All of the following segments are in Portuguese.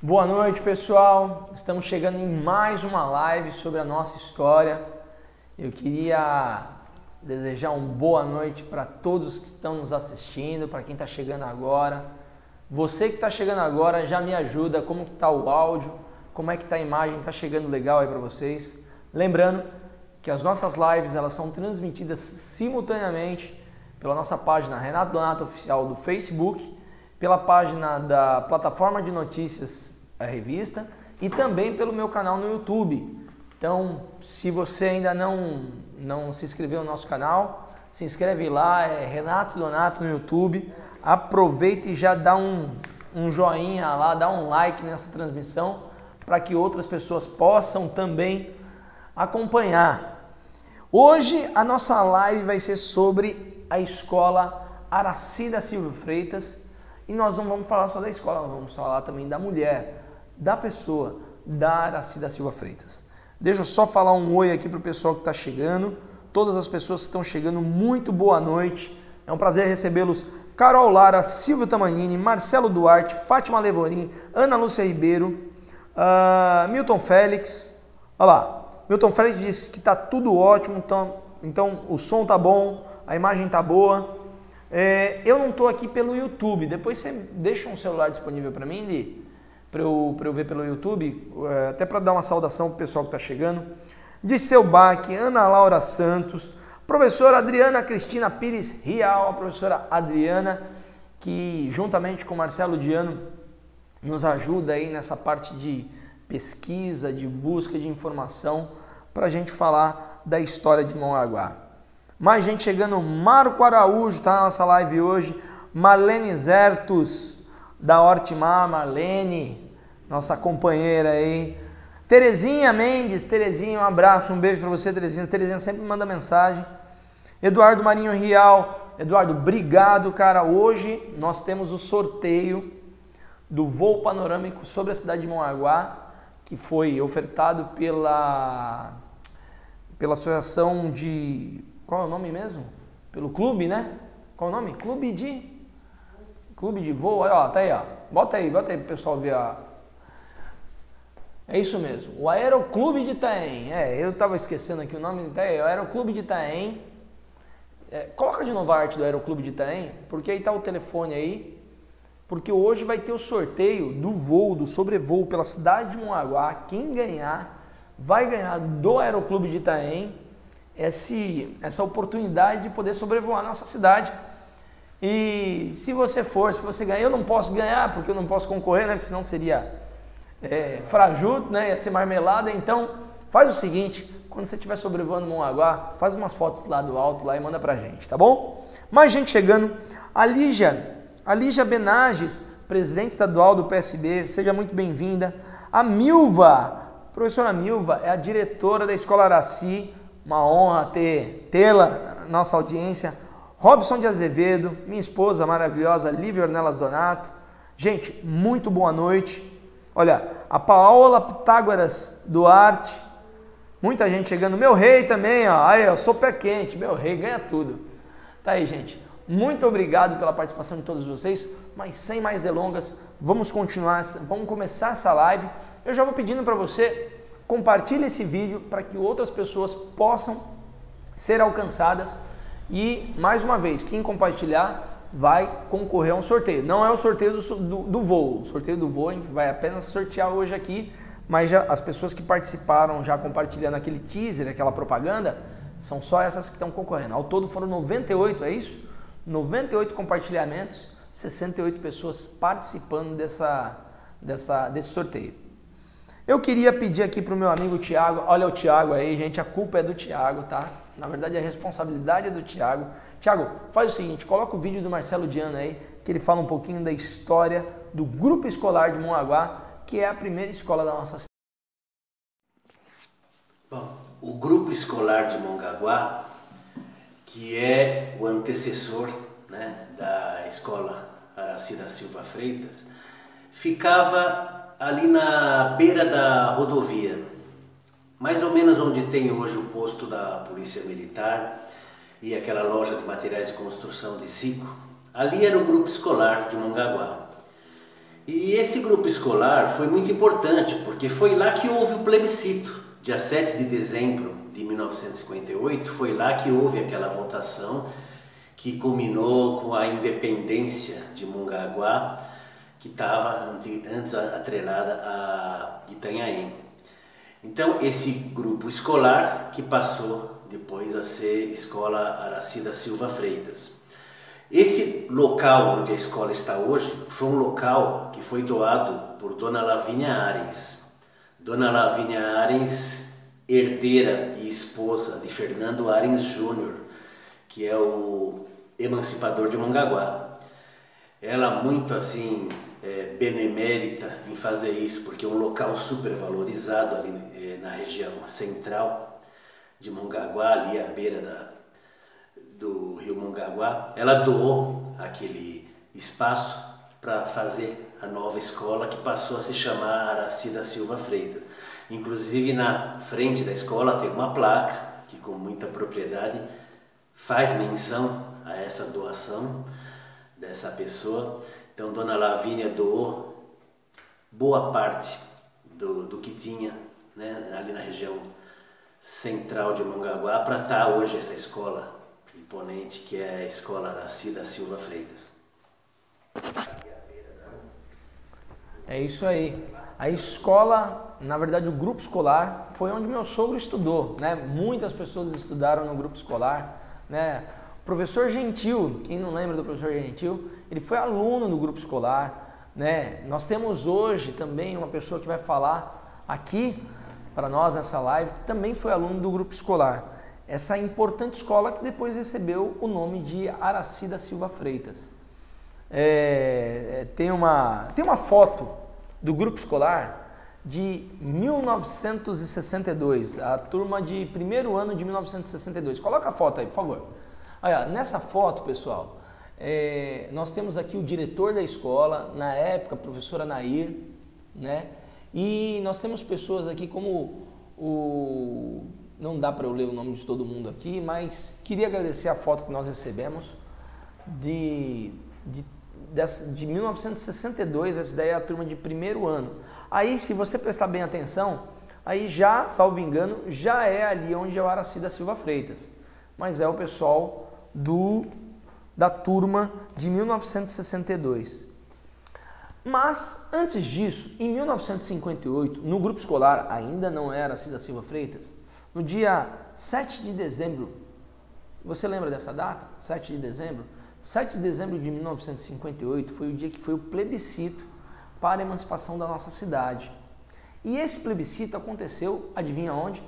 Boa noite, pessoal. Estamos chegando em mais uma live sobre a nossa história. Eu queria desejar uma boa noite para todos que estão nos assistindo, para quem está chegando agora. Você que está chegando agora já me ajuda. Como está o áudio? Como é que está a imagem? Está chegando legal aí para vocês? Lembrando que as nossas lives elas são transmitidas simultaneamente pela nossa página Renato Donato Oficial do Facebook pela página da plataforma de notícias a revista e também pelo meu canal no YouTube. Então, se você ainda não, não se inscreveu no nosso canal, se inscreve lá, é Renato Donato no YouTube. Aproveita e já dá um, um joinha lá, dá um like nessa transmissão para que outras pessoas possam também acompanhar. Hoje a nossa live vai ser sobre a escola Aracida Silva Freitas, e nós não vamos falar só da escola, nós vamos falar também da mulher, da pessoa, da Aracida Silva Freitas. Deixa eu só falar um oi aqui para o pessoal que está chegando. Todas as pessoas que estão chegando, muito boa noite. É um prazer recebê-los. Carol Lara, Silvio Tamanini, Marcelo Duarte, Fátima Levorim, Ana Lúcia Ribeiro, uh, Milton Félix. Olha lá, Milton Félix disse que está tudo ótimo, então, então o som tá bom, a imagem tá boa. É, eu não estou aqui pelo YouTube. Depois você deixa um celular disponível para mim, Li, para eu, eu ver pelo YouTube, é, até para dar uma saudação para o pessoal que está chegando. Disseu Bach, Ana Laura Santos, professora Adriana Cristina Pires Rial, a professora Adriana, que juntamente com Marcelo Diano nos ajuda aí nessa parte de pesquisa, de busca de informação, para a gente falar da história de Mongaguá. Mais gente chegando, Marco Araújo está na nossa live hoje, Marlene Zertus, da Hortimar, Marlene, nossa companheira aí. Terezinha Mendes, Terezinha, um abraço, um beijo para você, Terezinha. Terezinha sempre manda mensagem. Eduardo Marinho Rial, Eduardo, obrigado, cara. Hoje nós temos o sorteio do voo panorâmico sobre a cidade de Mongaguá, que foi ofertado pela, pela Associação de qual é o nome mesmo? Pelo clube, né? Qual é o nome? Clube de. Clube de voo. Olha, ó, tá aí, ó. Bota aí, bota aí pro pessoal ver a. É isso mesmo. O Aeroclube de Itaém. É, eu tava esquecendo aqui o nome de Itaém. O Aeroclube de Itaém. É, coloca de novo a arte do Aeroclube de Itaém, porque aí tá o telefone aí. Porque hoje vai ter o sorteio do voo, do sobrevoo pela cidade de Mongaguá. Quem ganhar vai ganhar do Aeroclube de Itaém esse, essa oportunidade de poder sobrevoar nossa cidade. E se você for, se você ganhar, eu não posso ganhar porque eu não posso concorrer, né? Porque senão seria é, frajuto, né? Ia ser marmelada. Então, faz o seguinte: quando você estiver sobrevoando Mongaguá, faz umas fotos lá do alto lá e manda pra gente, tá bom? Mais gente chegando. A Lígia, a Lígia Benages, presidente estadual do PSB, seja muito bem-vinda. A Milva, professora Milva, é a diretora da Escola Araci uma honra ter tê-la nossa audiência. Robson de Azevedo, minha esposa maravilhosa, Lívia Ornelas Donato. Gente, muito boa noite. Olha, a Paola Pitágoras Duarte, muita gente chegando. Meu rei também, ó. Aí, eu sou pé quente, meu rei ganha tudo. Tá aí, gente. Muito obrigado pela participação de todos vocês, mas sem mais delongas, vamos continuar, vamos começar essa live. Eu já vou pedindo para você compartilhe esse vídeo para que outras pessoas possam ser alcançadas e, mais uma vez, quem compartilhar vai concorrer a um sorteio. Não é o sorteio do, do, do voo, o sorteio do voo a gente vai apenas sortear hoje aqui, mas já, as pessoas que participaram já compartilhando aquele teaser, aquela propaganda, são só essas que estão concorrendo. Ao todo foram 98, é isso? 98 compartilhamentos, 68 pessoas participando dessa, dessa, desse sorteio. Eu queria pedir aqui para o meu amigo Tiago, olha o Tiago aí, gente, a culpa é do Tiago, tá? Na verdade, a responsabilidade é do Tiago. Tiago, faz o seguinte, coloca o vídeo do Marcelo Diana aí, que ele fala um pouquinho da história do Grupo Escolar de Mongaguá, que é a primeira escola da nossa cidade. Bom, o Grupo Escolar de Mongaguá, que é o antecessor né, da escola Aracida Silva Freitas, ficava ali na beira da rodovia, mais ou menos onde tem hoje o posto da Polícia Militar e aquela loja de materiais de construção de Cico. Ali era o grupo escolar de Mongaguá. E esse grupo escolar foi muito importante, porque foi lá que houve o plebiscito, dia 7 de dezembro de 1958, foi lá que houve aquela votação que culminou com a independência de Mongaguá, que estava antes atrelada a Itanhaém. Então, esse grupo escolar que passou depois a ser Escola Aracida Silva Freitas. Esse local onde a escola está hoje foi um local que foi doado por Dona Lavínia Arens. Dona Lavínia Arens, herdeira e esposa de Fernando Arens Júnior, que é o emancipador de Mongaguá. Ela muito assim é, benemérita em fazer isso, porque é um local super valorizado ali é, na região central de Mongaguá, ali à beira da, do rio Mongaguá, ela doou aquele espaço para fazer a nova escola que passou a se chamar Aracida Silva Freitas. Inclusive na frente da escola tem uma placa que com muita propriedade faz menção a essa doação dessa pessoa. Então Dona Lavínia doou boa parte do, do que tinha né, ali na região central de Mongaguá para estar tá hoje essa escola imponente que é a Escola Aracida Silva Freitas. É isso aí. A escola, na verdade, o grupo escolar foi onde meu sogro estudou, né? Muitas pessoas estudaram no grupo escolar, né? O professor Gentil, quem não lembra do professor Gentil, ele foi aluno do grupo escolar, né? Nós temos hoje também uma pessoa que vai falar aqui para nós nessa live, também foi aluno do grupo escolar essa importante escola que depois recebeu o nome de Aracida Silva Freitas. É, é, tem, uma, tem uma foto do grupo escolar de 1962, a turma de primeiro ano de 1962. Coloca a foto aí, por favor. Olha, nessa foto, pessoal, é, nós temos aqui o diretor da escola, na época, a professora Nair, né? E nós temos pessoas aqui como o não dá para eu ler o nome de todo mundo aqui, mas queria agradecer a foto que nós recebemos de, de, de 1962, essa daí é a turma de primeiro ano. Aí, se você prestar bem atenção, aí já, salvo engano, já é ali onde é o Aracida Silva Freitas, mas é o pessoal do da turma de 1962. Mas, antes disso, em 1958, no grupo escolar ainda não era Aracida Silva Freitas, no dia 7 de dezembro, você lembra dessa data? 7 de dezembro? 7 de dezembro de 1958 foi o dia que foi o plebiscito para a emancipação da nossa cidade. E esse plebiscito aconteceu, adivinha onde?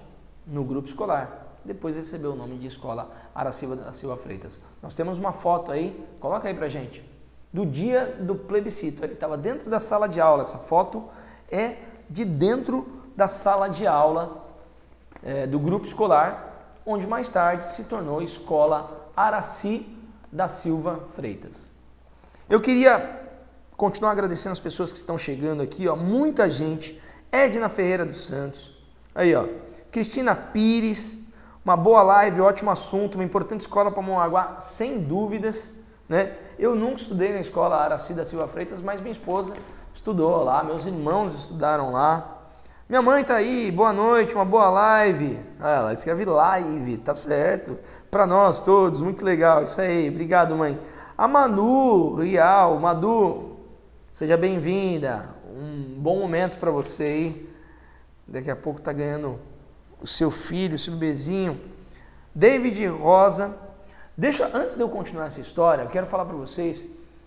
No grupo escolar. Depois recebeu o nome de Escola Araciba da Silva Freitas. Nós temos uma foto aí, coloca aí pra gente, do dia do plebiscito. Ele estava dentro da sala de aula. Essa foto é de dentro da sala de aula é, do grupo escolar, onde mais tarde se tornou Escola Araci da Silva Freitas. Eu queria continuar agradecendo as pessoas que estão chegando aqui, ó, muita gente. Edna Ferreira dos Santos, aí ó, Cristina Pires, uma boa live, ótimo assunto, uma importante escola para Mongaguá, sem dúvidas, né? Eu nunca estudei na escola Araci da Silva Freitas, mas minha esposa estudou lá, meus irmãos estudaram lá, minha mãe tá aí, boa noite, uma boa live. Ah, ela escreve live, tá certo. Para nós todos, muito legal, isso aí, obrigado mãe. A Manu, Rial, Madu, seja bem-vinda. Um bom momento para você aí. Daqui a pouco tá ganhando o seu filho, o seu bebezinho. David Rosa. Deixa, antes de eu continuar essa história, eu quero falar para vocês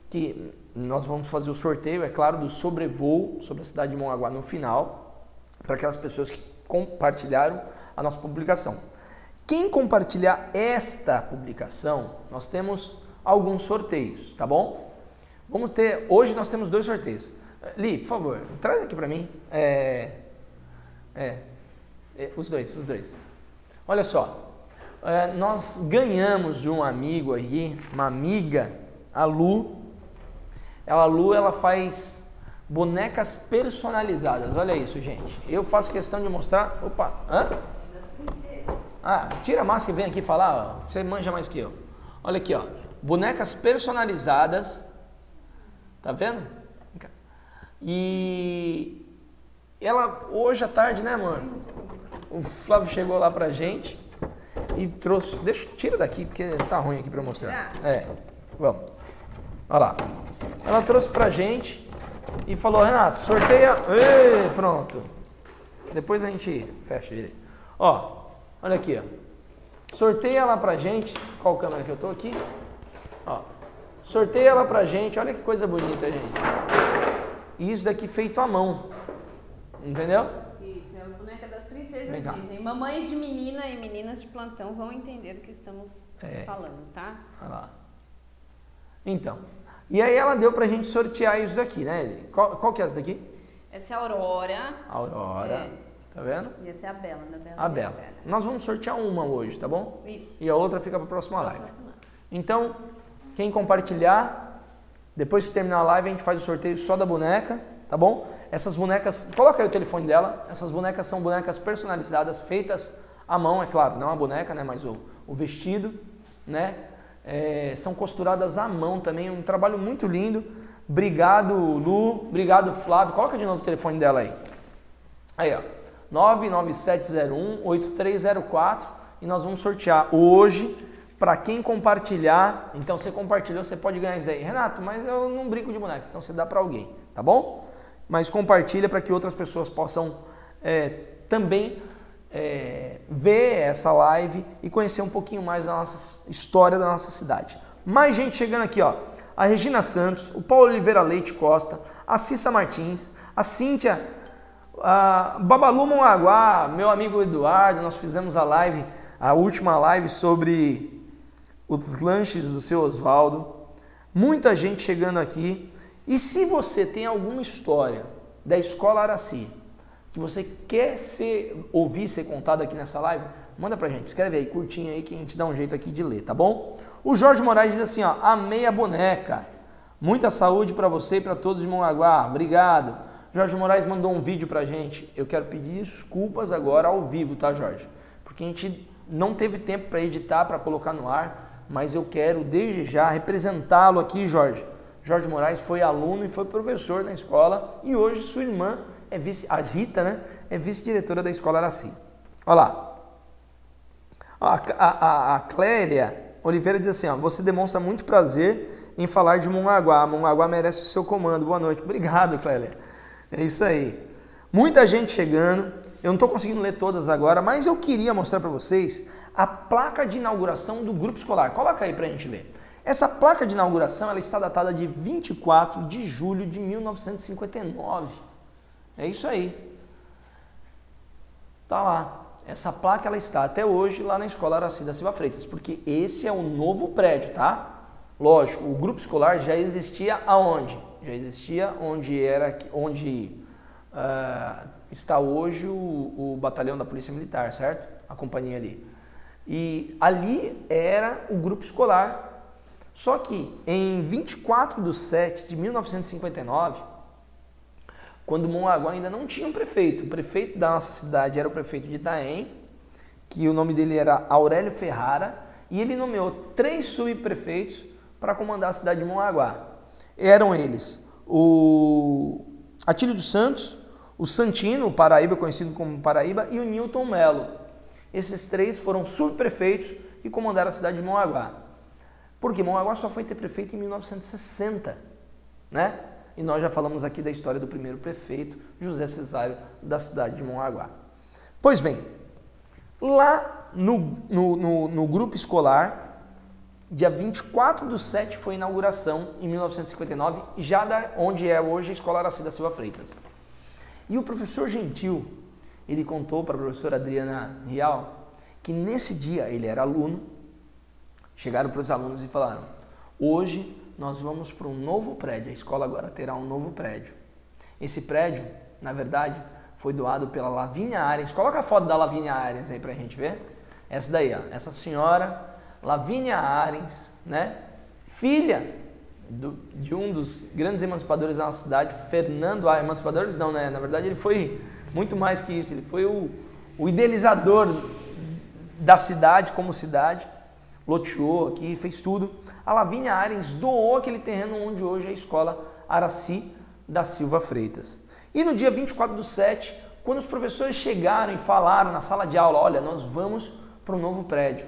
que nós vamos fazer o sorteio, é claro, do sobrevoo sobre a cidade de Mongaguá no final para aquelas pessoas que compartilharam a nossa publicação. Quem compartilhar esta publicação, nós temos alguns sorteios, tá bom? Vamos ter, hoje nós temos dois sorteios. Li, por favor, traz aqui para mim. É, é, os dois, os dois. Olha só, é, nós ganhamos de um amigo aí, uma amiga, a Lu. Ela, a Lu, ela faz bonecas personalizadas. Olha isso, gente. Eu faço questão de mostrar. Opa, hã? Ah, tira a máscara e vem aqui falar. Ó. Você manja mais que eu. Olha aqui, ó. Bonecas personalizadas. Tá vendo? E ela, hoje à tarde, né, amor? O Flávio chegou lá pra gente e trouxe. Deixa, tira daqui, porque tá ruim aqui pra mostrar. É, vamos. Olha lá. Ela trouxe pra gente e falou, Renato, sorteia. Ê, pronto. Depois a gente fecha ele. Ó, olha aqui, ó. Sorteia lá pra gente. Qual câmera que eu tô aqui? Ó. Sorteia lá pra gente. Olha que coisa bonita, gente. Isso daqui feito à mão. Entendeu? Isso, a boneca das princesas Disney. Mamães de menina e meninas de plantão vão entender o que estamos é. falando, tá? Olha lá. Então. E aí ela deu pra gente sortear isso daqui, né? Qual, qual que é essa daqui? Essa é a Aurora. Aurora. É. Tá vendo? E essa é a Bela, da Bela. A Bela. Nós vamos sortear uma hoje, tá bom? Isso. E a outra fica para a próxima live. Então, quem compartilhar, depois que terminar a live, a gente faz o sorteio só da boneca, tá bom? Essas bonecas, coloca aí o telefone dela. Essas bonecas são bonecas personalizadas, feitas à mão, é claro, não a boneca, né? Mas o, o vestido, né? É, são costuradas à mão também, um trabalho muito lindo. Obrigado, Lu. Obrigado, Flávio. Coloca de novo o telefone dela aí. Aí, ó. 99701-8304 e nós vamos sortear hoje para quem compartilhar. Então, você compartilhou, você pode ganhar isso aí. Renato, mas eu não brinco de boneco, então você dá para alguém, tá bom? Mas compartilha para que outras pessoas possam é, também é, ver essa live e conhecer um pouquinho mais da nossa história da nossa cidade. Mais gente chegando aqui, ó. A Regina Santos, o Paulo Oliveira Leite Costa, a Cissa Martins, a Cíntia ah, Babalu Mongaguá, meu amigo Eduardo, nós fizemos a live, a última live sobre os lanches do seu Oswaldo. Muita gente chegando aqui. E se você tem alguma história da Escola Araci que você quer ser, ouvir ser contada aqui nessa live, manda pra gente. Escreve aí, curtinho aí, que a gente dá um jeito aqui de ler, tá bom? O Jorge Moraes diz assim, ó, amei a boneca. Muita saúde para você e para todos de Mongaguá. Obrigado. Jorge Moraes mandou um vídeo pra gente. Eu quero pedir desculpas agora ao vivo, tá, Jorge? Porque a gente não teve tempo para editar, para colocar no ar, mas eu quero desde já representá-lo aqui, Jorge. Jorge Moraes foi aluno e foi professor na escola e hoje sua irmã é vice, a Rita, né? É vice-diretora da escola Araci. Olha lá. A, a, a, Cléria Oliveira diz assim: ó, você demonstra muito prazer em falar de Mongaguá. Mongaguá merece o seu comando. Boa noite. Obrigado, Clélia. É isso aí. Muita gente chegando. Eu não estou conseguindo ler todas agora, mas eu queria mostrar para vocês a placa de inauguração do grupo escolar. Coloca aí para a gente ver. Essa placa de inauguração ela está datada de 24 de julho de 1959. É isso aí. Tá lá. Essa placa ela está até hoje lá na Escola Aracida Silva Freitas, porque esse é o novo prédio, tá? Lógico, o grupo escolar já existia aonde? já existia onde era onde uh, está hoje o, o, batalhão da Polícia Militar, certo? A companhia ali. E ali era o grupo escolar. Só que em 24 de 7 de 1959, quando Mongaguá ainda não tinha um prefeito, o prefeito da nossa cidade era o prefeito de Itaém, que o nome dele era Aurélio Ferrara, e ele nomeou três subprefeitos para comandar a cidade de Mongaguá eram eles o Atílio dos Santos, o Santino, o Paraíba, conhecido como Paraíba, e o Newton Melo. Esses três foram subprefeitos e comandaram a cidade de Mongaguá. Porque Mongaguá só foi ter prefeito em 1960, né? E nós já falamos aqui da história do primeiro prefeito, José Cesário, da cidade de Mongaguá. Pois bem, lá no, no, no, no grupo escolar, Dia 24 do 7 foi a inauguração, em 1959, já da, onde é hoje a Escola Aracida Silva Freitas. E o professor Gentil, ele contou para a professora Adriana Rial que nesse dia ele era aluno, chegaram para os alunos e falaram: hoje nós vamos para um novo prédio, a escola agora terá um novo prédio. Esse prédio, na verdade, foi doado pela Lavínia Arias. Coloca a foto da Lavínia Arias aí para a gente ver. Essa daí, ó, essa senhora Lavínia Arens, né? filha do, de um dos grandes emancipadores da nossa cidade, Fernando Arens. Emancipadores não, né? Na verdade, ele foi muito mais que isso. Ele foi o, o idealizador da cidade como cidade. Loteou aqui, fez tudo. A Lavínia Arens doou aquele terreno onde hoje é a escola Araci da Silva Freitas. E no dia 24 do 7, quando os professores chegaram e falaram na sala de aula, olha, nós vamos para um novo prédio.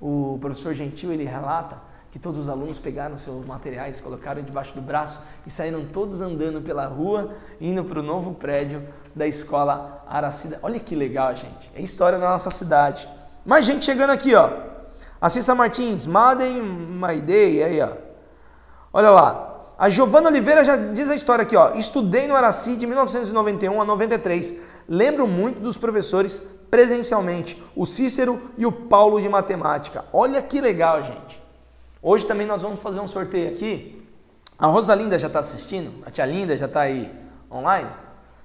O professor Gentil, ele relata que todos os alunos pegaram seus materiais, colocaram debaixo do braço e saíram todos andando pela rua, indo para o novo prédio da escola Aracida. Olha que legal, gente. É história da nossa cidade. Mais gente chegando aqui, ó. Assista Martins, Madem Day, aí, ó. Olha lá. A Giovana Oliveira já diz a história aqui, ó. Estudei no Araci de 1991 a 93. Lembro muito dos professores presencialmente, o Cícero e o Paulo de matemática. Olha que legal, gente. Hoje também nós vamos fazer um sorteio aqui. A Rosalinda já está assistindo? A tia Linda já está aí online?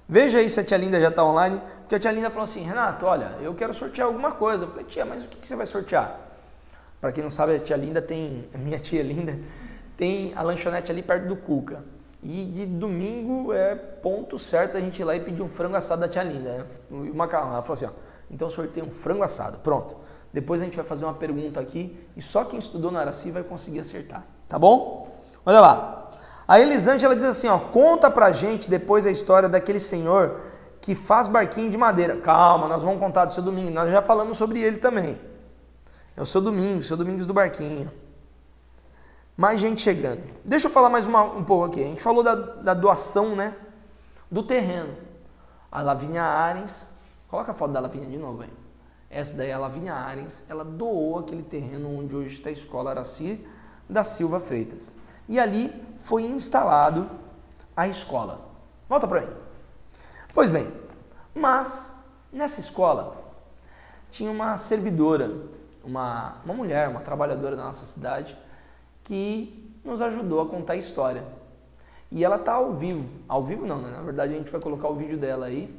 Veja aí se a tia Linda já está online. Porque a tia Linda falou assim: Renato, olha, eu quero sortear alguma coisa. Eu falei, tia, mas o que, que você vai sortear? Para quem não sabe, a tia Linda tem. A minha tia Linda tem a lanchonete ali perto do Cuca. E de domingo é ponto certo a gente ir lá e pedir um frango assado da tia Linda. Né? Macarrão. Ela falou assim: ó, então sorteio um frango assado. Pronto. Depois a gente vai fazer uma pergunta aqui e só quem estudou no Araci vai conseguir acertar, tá bom? Olha lá. A Elisângela diz assim, ó, conta pra gente depois a história daquele senhor que faz barquinho de madeira. Calma, nós vamos contar do seu domingo. Nós já falamos sobre ele também. É o seu domingo, seu domingos do barquinho. Mais gente chegando. Deixa eu falar mais uma, um pouco aqui. A gente falou da, da doação, né? Do terreno. A Lavínia Arens. Coloca a foto da Lavínia de novo aí. Essa daí é a Lavínia Arens, ela doou aquele terreno onde hoje está a escola Araci da Silva Freitas. E ali foi instalado a escola. Volta para mim. Pois bem, mas nessa escola tinha uma servidora, uma, uma mulher, uma trabalhadora da nossa cidade, que nos ajudou a contar a história. E ela está ao vivo. Ao vivo não, né? Na verdade a gente vai colocar o vídeo dela aí,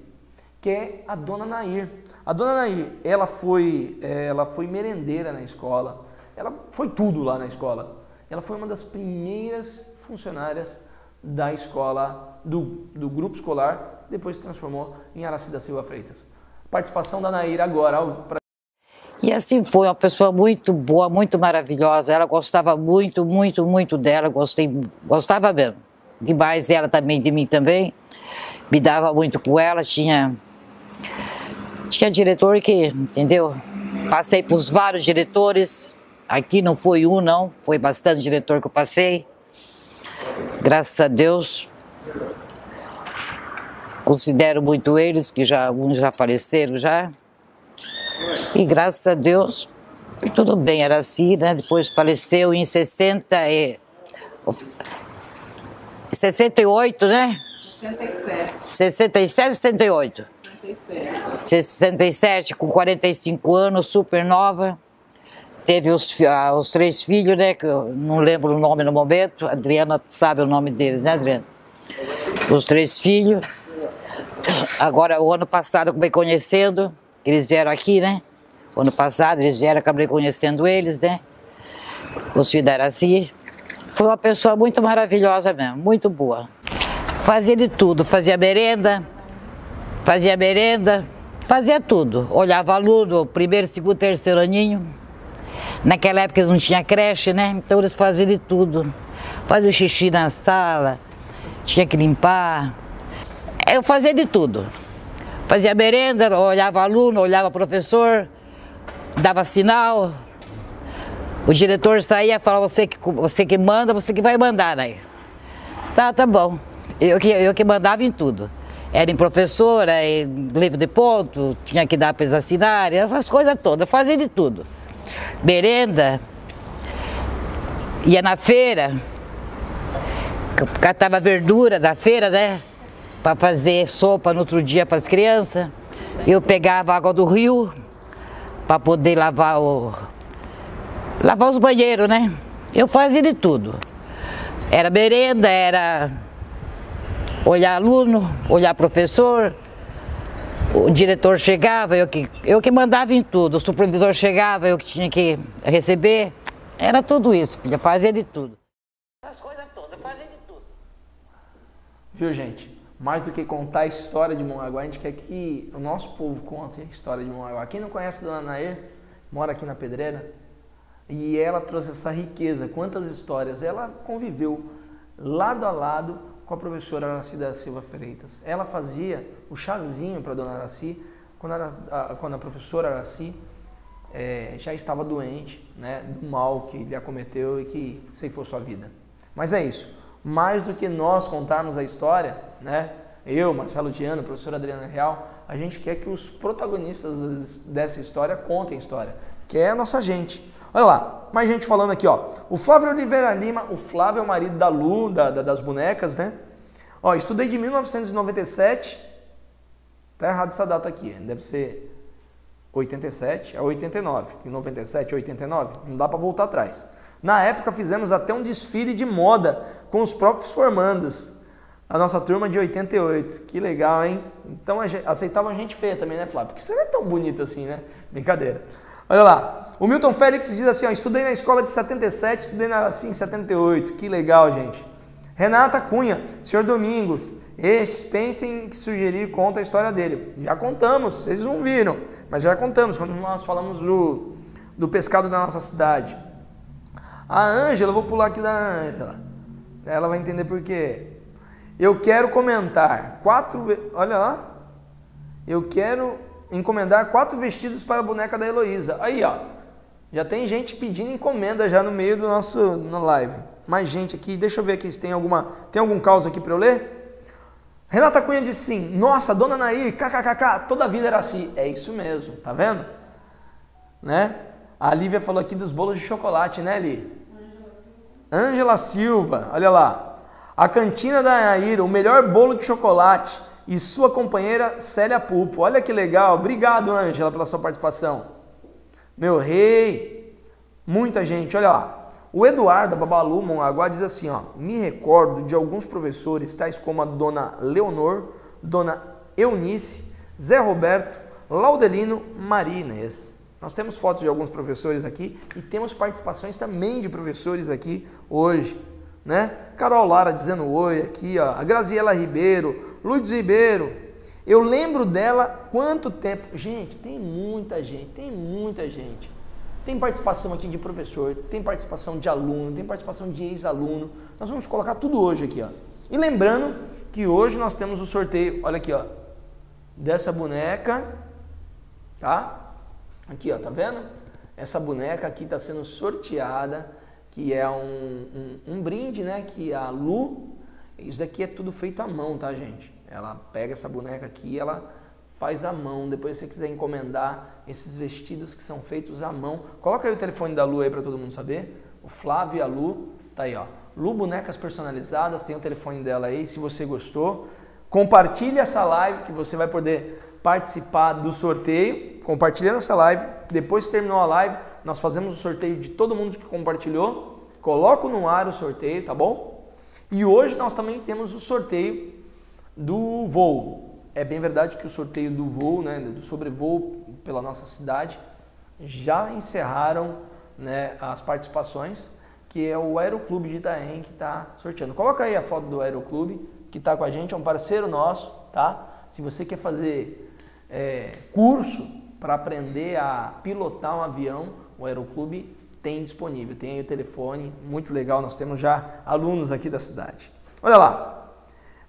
que é a dona Nair. A dona Nair, ela foi, eh, ela foi merendeira na escola, ela foi tudo lá na escola. Ela foi uma das primeiras funcionárias da escola, do, do grupo escolar, depois se transformou em Aracida Silva Freitas. Participação da Nair agora. E assim foi, uma pessoa muito boa, muito maravilhosa. Ela gostava muito, muito, muito dela, gostei, gostava mesmo. Demais dela também, de mim também. Me dava muito com ela, tinha tinha diretor que, entendeu? Passei por vários diretores. Aqui não foi um, não. Foi bastante diretor que eu passei. Graças a Deus. Considero muito eles, que já alguns já faleceram já. E graças a Deus, tudo bem, era assim, né? Depois faleceu em 60 e... 68, né? 67. 67 e 68. 67, com 45 anos, super nova. Teve os, ah, os três filhos, né? Que eu não lembro o nome no momento. A Adriana sabe o nome deles, né, Adriana? Os três filhos. Agora, o ano passado, acabei conhecendo. Eles vieram aqui, né? O ano passado, eles vieram, acabei conhecendo eles, né? Os filhos da Araci. Foi uma pessoa muito maravilhosa mesmo, muito boa. Fazia de tudo, fazia merenda, Fazia merenda, fazia tudo. Olhava aluno, primeiro, segundo, terceiro aninho. Naquela época não tinha creche, né? Então eles faziam de tudo. Fazia xixi na sala, tinha que limpar. Eu fazia de tudo. Fazia merenda, olhava aluno, olhava professor, dava sinal. O diretor saía e falava, você que, você que manda, você que vai mandar aí. Tá, tá bom. Eu que, eu que mandava em tudo era em professora, em livro de ponto, tinha que dar para eles assinarem, essas coisas todas, fazia de tudo. Merenda, ia na feira, catava verdura da feira, né? Para fazer sopa no outro dia para as crianças. Eu pegava água do rio para poder lavar o lavar os banheiros, né? Eu fazia de tudo. Era merenda, era olhar aluno, olhar professor, o diretor chegava, eu que, eu que mandava em tudo, o supervisor chegava, eu que tinha que receber. Era tudo isso, filha, fazia de tudo. Essas coisas todas, fazia de tudo. Viu, gente? Mais do que contar a história de Mongaguá, a gente quer que o nosso povo conte a história de Mongaguá. Quem não conhece Dona Nair, mora aqui na Pedreira, e ela trouxe essa riqueza. Quantas histórias? Ela conviveu lado a lado com a professora Araci da Silva Freitas. Ela fazia o chazinho para dona Araci quando, a, quando a professora Araci é, já estava doente né, do mal que lhe acometeu e que ceifou sua vida. Mas é isso. Mais do que nós contarmos a história, né, eu, Marcelo Diano, professora Adriana Real, a gente quer que os protagonistas dessa história contem história, que é a nossa gente. Olha lá, mais gente falando aqui, ó. O Flávio Oliveira Lima, o Flávio é o marido da Lu, da, da, das bonecas, né? Ó, estudei de 1997. Tá errado essa data aqui, deve ser 87 a 89. Em 97 a 89, não dá para voltar atrás. Na época fizemos até um desfile de moda com os próprios formandos. A nossa turma de 88. Que legal, hein? Então aceitava gente feia também, né, Flávio? Porque você não é tão bonito assim, né? Brincadeira. Olha lá. O Milton Félix diz assim: ó, estudei na escola de 77, estudei na em 78. Que legal, gente. Renata Cunha, senhor Domingos. Estes pensem que sugerir conta a história dele. Já contamos, vocês não viram, mas já contamos quando nós falamos do, do pescado da nossa cidade. A Ângela, vou pular aqui da Ângela. Ela vai entender por quê. Eu quero comentar quatro. Olha lá. Eu quero encomendar quatro vestidos para a boneca da Heloísa. Aí, ó. Já tem gente pedindo encomenda já no meio do nosso no live. Mais gente aqui. Deixa eu ver aqui se tem alguma. Tem algum caos aqui para eu ler? Renata Cunha disse sim. Nossa, dona Nair, kkkk, toda a vida era assim. É isso mesmo, tá vendo? Né? A Lívia falou aqui dos bolos de chocolate, né, Li? Ângela Silva, olha lá. A cantina da Nair, o melhor bolo de chocolate e sua companheira Célia Pulpo. Olha que legal. Obrigado, Ângela, pela sua participação. Meu rei. Muita gente, olha lá. O Eduardo Babalu Mongaguá diz assim, ó: "Me recordo de alguns professores tais como a dona Leonor, dona Eunice, Zé Roberto, Laudelino, Maria Inês. Nós temos fotos de alguns professores aqui e temos participações também de professores aqui hoje né? Carol Lara dizendo oi aqui, ó. A Graziela Ribeiro, Luiz Ribeiro. Eu lembro dela quanto tempo. Gente, tem muita gente, tem muita gente. Tem participação aqui de professor, tem participação de aluno, tem participação de ex-aluno. Nós vamos colocar tudo hoje aqui, ó. E lembrando que hoje nós temos o sorteio, olha aqui, ó, dessa boneca, tá? Aqui, ó, tá vendo? Essa boneca aqui está sendo sorteada que é um, um, um, brinde, né? Que a Lu, isso daqui é tudo feito à mão, tá, gente? Ela pega essa boneca aqui, ela faz à mão. Depois, se você quiser encomendar esses vestidos que são feitos à mão, coloca aí o telefone da Lu aí para todo mundo saber. O Flávio e a Lu, tá aí, ó. Lu Bonecas Personalizadas, tem o telefone dela aí, se você gostou. Compartilhe essa live que você vai poder participar do sorteio. Compartilhando essa live, depois que terminou a live, nós fazemos o sorteio de todo mundo que compartilhou. Coloco no ar o sorteio, tá bom? E hoje nós também temos o sorteio do voo. É bem verdade que o sorteio do voo, né, do sobrevoo pela nossa cidade, já encerraram né, as participações, que é o Aeroclube de Itaém que está sorteando. Coloca aí a foto do Aeroclube, que está com a gente, é um parceiro nosso, tá? Se você quer fazer é, curso para aprender a pilotar um avião, o Aeroclube tem disponível. Tem aí o telefone, muito legal, nós temos já alunos aqui da cidade. Olha lá,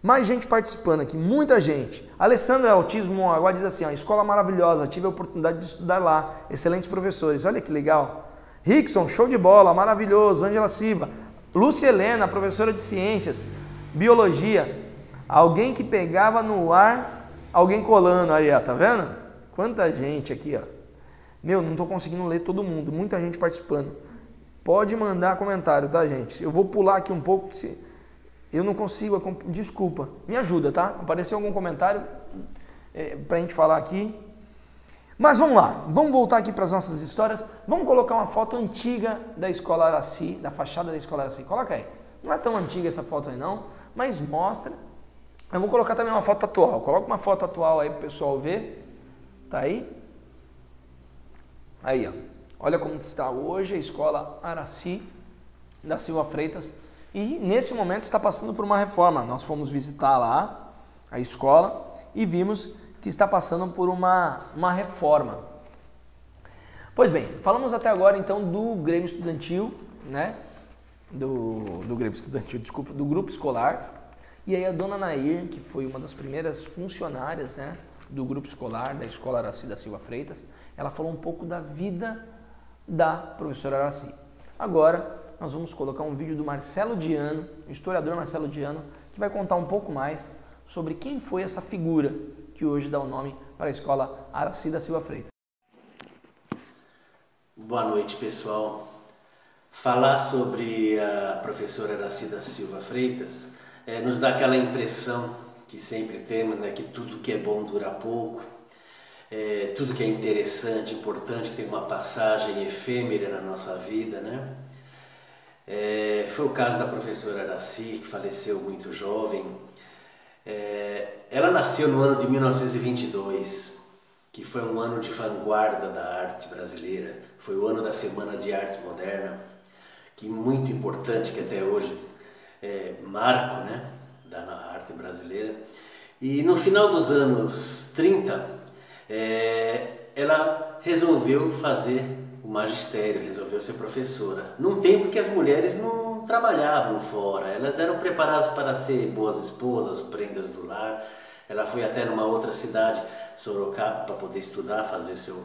mais gente participando aqui, muita gente. Alessandra Autismo agora diz assim, ó, escola maravilhosa, tive a oportunidade de estudar lá, excelentes professores, olha que legal. Rickson, show de bola, maravilhoso. Angela Silva, Lúcia Helena, professora de ciências, biologia, alguém que pegava no ar, alguém colando aí, ó, tá vendo? Quanta gente aqui, ó. Meu, não estou conseguindo ler todo mundo, muita gente participando. Pode mandar comentário, tá, gente? Eu vou pular aqui um pouco, se eu não consigo, desculpa. Me ajuda, tá? Apareceu algum comentário é, para a gente falar aqui. Mas vamos lá, vamos voltar aqui para as nossas histórias. Vamos colocar uma foto antiga da Escola Araci, da fachada da Escola Araci. Coloca aí. Não é tão antiga essa foto aí não, mas mostra. Eu vou colocar também uma foto atual. Coloca uma foto atual aí para o pessoal ver. Tá aí? Aí, ó. Olha como está hoje a escola Araci da Silva Freitas. E nesse momento está passando por uma reforma. Nós fomos visitar lá a escola e vimos que está passando por uma, uma reforma. Pois bem, falamos até agora então do Grêmio Estudantil, né? Do, do Grêmio Estudantil, desculpa, do grupo escolar. E aí a dona Nair, que foi uma das primeiras funcionárias né, do grupo escolar da Escola Araci da Silva Freitas, ela falou um pouco da vida da professora Araci. Agora, nós vamos colocar um vídeo do Marcelo Diano, historiador Marcelo Diano, que vai contar um pouco mais sobre quem foi essa figura que hoje dá o nome para a Escola Araci da Silva Freitas. Boa noite, pessoal. Falar sobre a professora Araci da Silva Freitas é, nos dá aquela impressão que sempre temos, né, que tudo que é bom dura pouco, é, tudo que é interessante, importante tem uma passagem efêmera na nossa vida, né? É, foi o caso da professora Araci, que faleceu muito jovem. É, ela nasceu no ano de 1922, que foi um ano de vanguarda da arte brasileira. Foi o ano da Semana de Arte Moderna, que muito importante, que até hoje é marco né, da arte brasileira. E no final dos anos 30, é, ela resolveu fazer o magistério, resolveu ser professora. Num tempo que as mulheres não trabalhavam fora, elas eram preparadas para ser boas esposas, prendas do lar. Ela foi até numa outra cidade, Sorocaba, para poder estudar, fazer seu,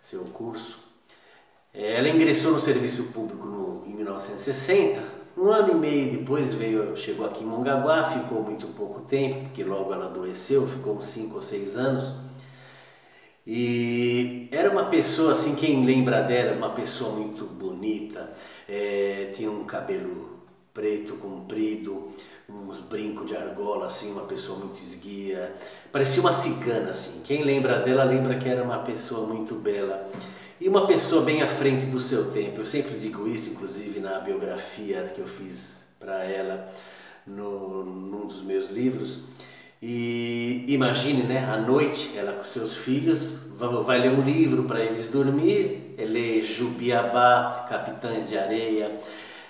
seu curso. É, ela ingressou no serviço público no, em 1960 um ano e meio depois veio, chegou aqui em Mongaguá, ficou muito pouco tempo, porque logo ela adoeceu, ficou uns 5 ou 6 anos. E era uma pessoa, assim, quem lembra dela, uma pessoa muito bonita, é, tinha um cabelo preto comprido, uns brincos de argola, assim, uma pessoa muito esguia, parecia uma cigana, assim. Quem lembra dela lembra que era uma pessoa muito bela e uma pessoa bem à frente do seu tempo. Eu sempre digo isso, inclusive na biografia que eu fiz para ela no, num dos meus livros. E imagine, né, à noite, ela com seus filhos, vai, ler um livro para eles dormir, lê Jubiabá, Capitães de Areia,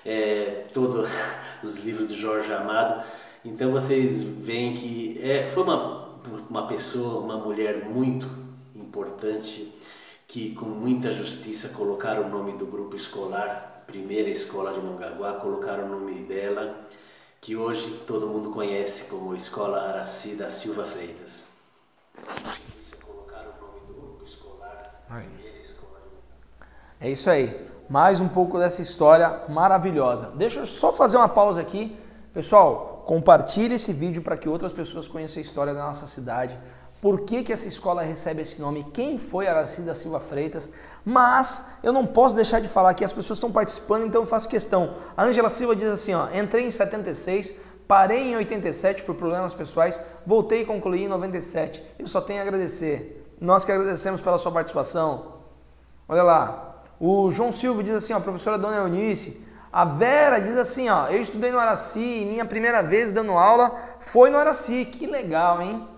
é, todos os livros de Jorge Amado. Então vocês veem que é, foi uma, uma pessoa, uma mulher muito importante, que com muita justiça colocaram o nome do grupo escolar, primeira escola de Mongaguá, colocaram o nome dela que hoje todo mundo conhece como Escola Araci da Silva Freitas. É isso aí. Mais um pouco dessa história maravilhosa. Deixa eu só fazer uma pausa aqui. Pessoal, compartilhe esse vídeo para que outras pessoas conheçam a história da nossa cidade por que, que essa escola recebe esse nome, quem foi Araci da Silva Freitas, mas eu não posso deixar de falar que as pessoas estão participando, então eu faço questão. A Angela Silva diz assim, ó, entrei em 76, parei em 87 por problemas pessoais, voltei e concluí em 97. Eu só tenho a agradecer. Nós que agradecemos pela sua participação. Olha lá. O João Silva diz assim, ó, professora Dona Eunice, a Vera diz assim, ó, eu estudei no Araci e minha primeira vez dando aula foi no Araci. Que legal, hein?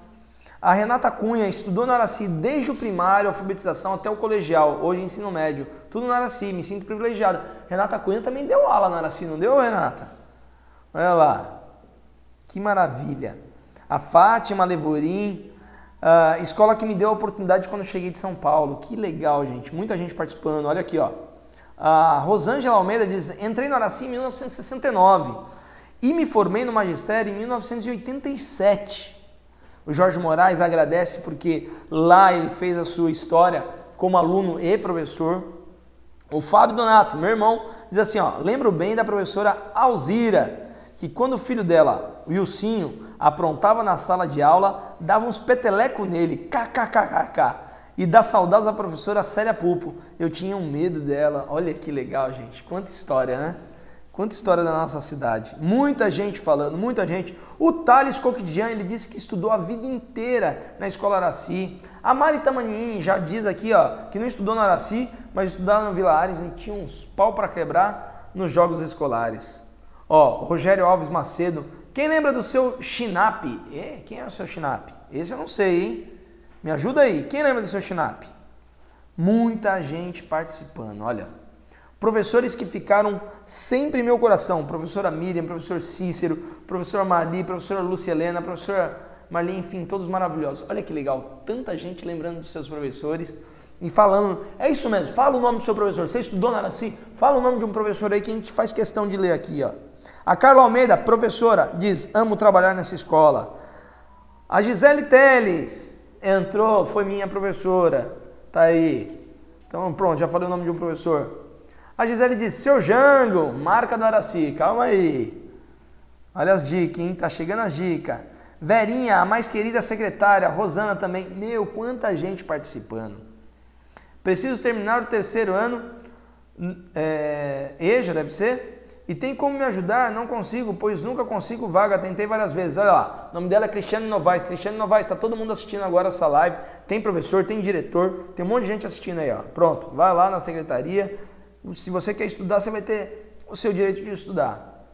A Renata Cunha estudou no Araci desde o primário, alfabetização até o colegial, hoje ensino médio. Tudo no Araci, me sinto privilegiada. Renata Cunha também deu aula no Araci, não deu, Renata? Olha lá. Que maravilha. A Fátima Levorim, escola que me deu a oportunidade quando cheguei de São Paulo. Que legal, gente. Muita gente participando. Olha aqui, ó. A Rosângela Almeida diz: entrei no Araci em 1969 e me formei no magistério em 1987. O Jorge Moraes agradece porque lá ele fez a sua história como aluno e professor. O Fábio Donato, meu irmão, diz assim: ó, lembro bem da professora Alzira, que quando o filho dela, o Wilsinho, aprontava na sala de aula, dava uns peteleco nele, kkkk. E da saudosa professora Célia Pupo. Eu tinha um medo dela. Olha que legal, gente. Quanta história, né? Quanta história da nossa cidade. Muita gente falando, muita gente. O Thales Coquidian, ele disse que estudou a vida inteira na escola Araci. A Mari Tamanin já diz aqui, ó, que não estudou no Araci, mas estudava no Vila Ares e tinha uns pau para quebrar nos jogos escolares. Ó, Rogério Alves Macedo, quem lembra do seu Chinap? É, quem é o seu Chinap? Esse eu não sei, hein? Me ajuda aí. Quem lembra do seu Chinap? Muita gente participando, olha. Professores que ficaram sempre em meu coração, professora Miriam, professor Cícero, professora Marli, professora Lúcia Helena, professora Marli, enfim, todos maravilhosos. Olha que legal, tanta gente lembrando dos seus professores e falando, é isso mesmo, fala o nome do seu professor. Você estudou na Araci? Fala o nome de um professor aí que a gente faz questão de ler aqui, ó. A Carla Almeida, professora, diz: amo trabalhar nessa escola. A Gisele Teles entrou, foi minha professora. Tá aí. Então pronto, já falei o nome de um professor. A Gisele diz: seu Jango, marca do Araci. Calma aí. Olha as dicas, hein? Tá chegando as dicas. Verinha, a mais querida secretária. Rosana também. Meu, quanta gente participando. Preciso terminar o terceiro ano. É, EJA deve ser. E tem como me ajudar? Não consigo, pois nunca consigo vaga. Tentei várias vezes. Olha lá, o nome dela é Cristiane Novaes. Cristiane Novaes, está todo mundo assistindo agora essa live. Tem professor, tem diretor, tem um monte de gente assistindo aí. Ó. Pronto, vai lá na secretaria. Se você quer estudar, você vai ter o seu direito de estudar.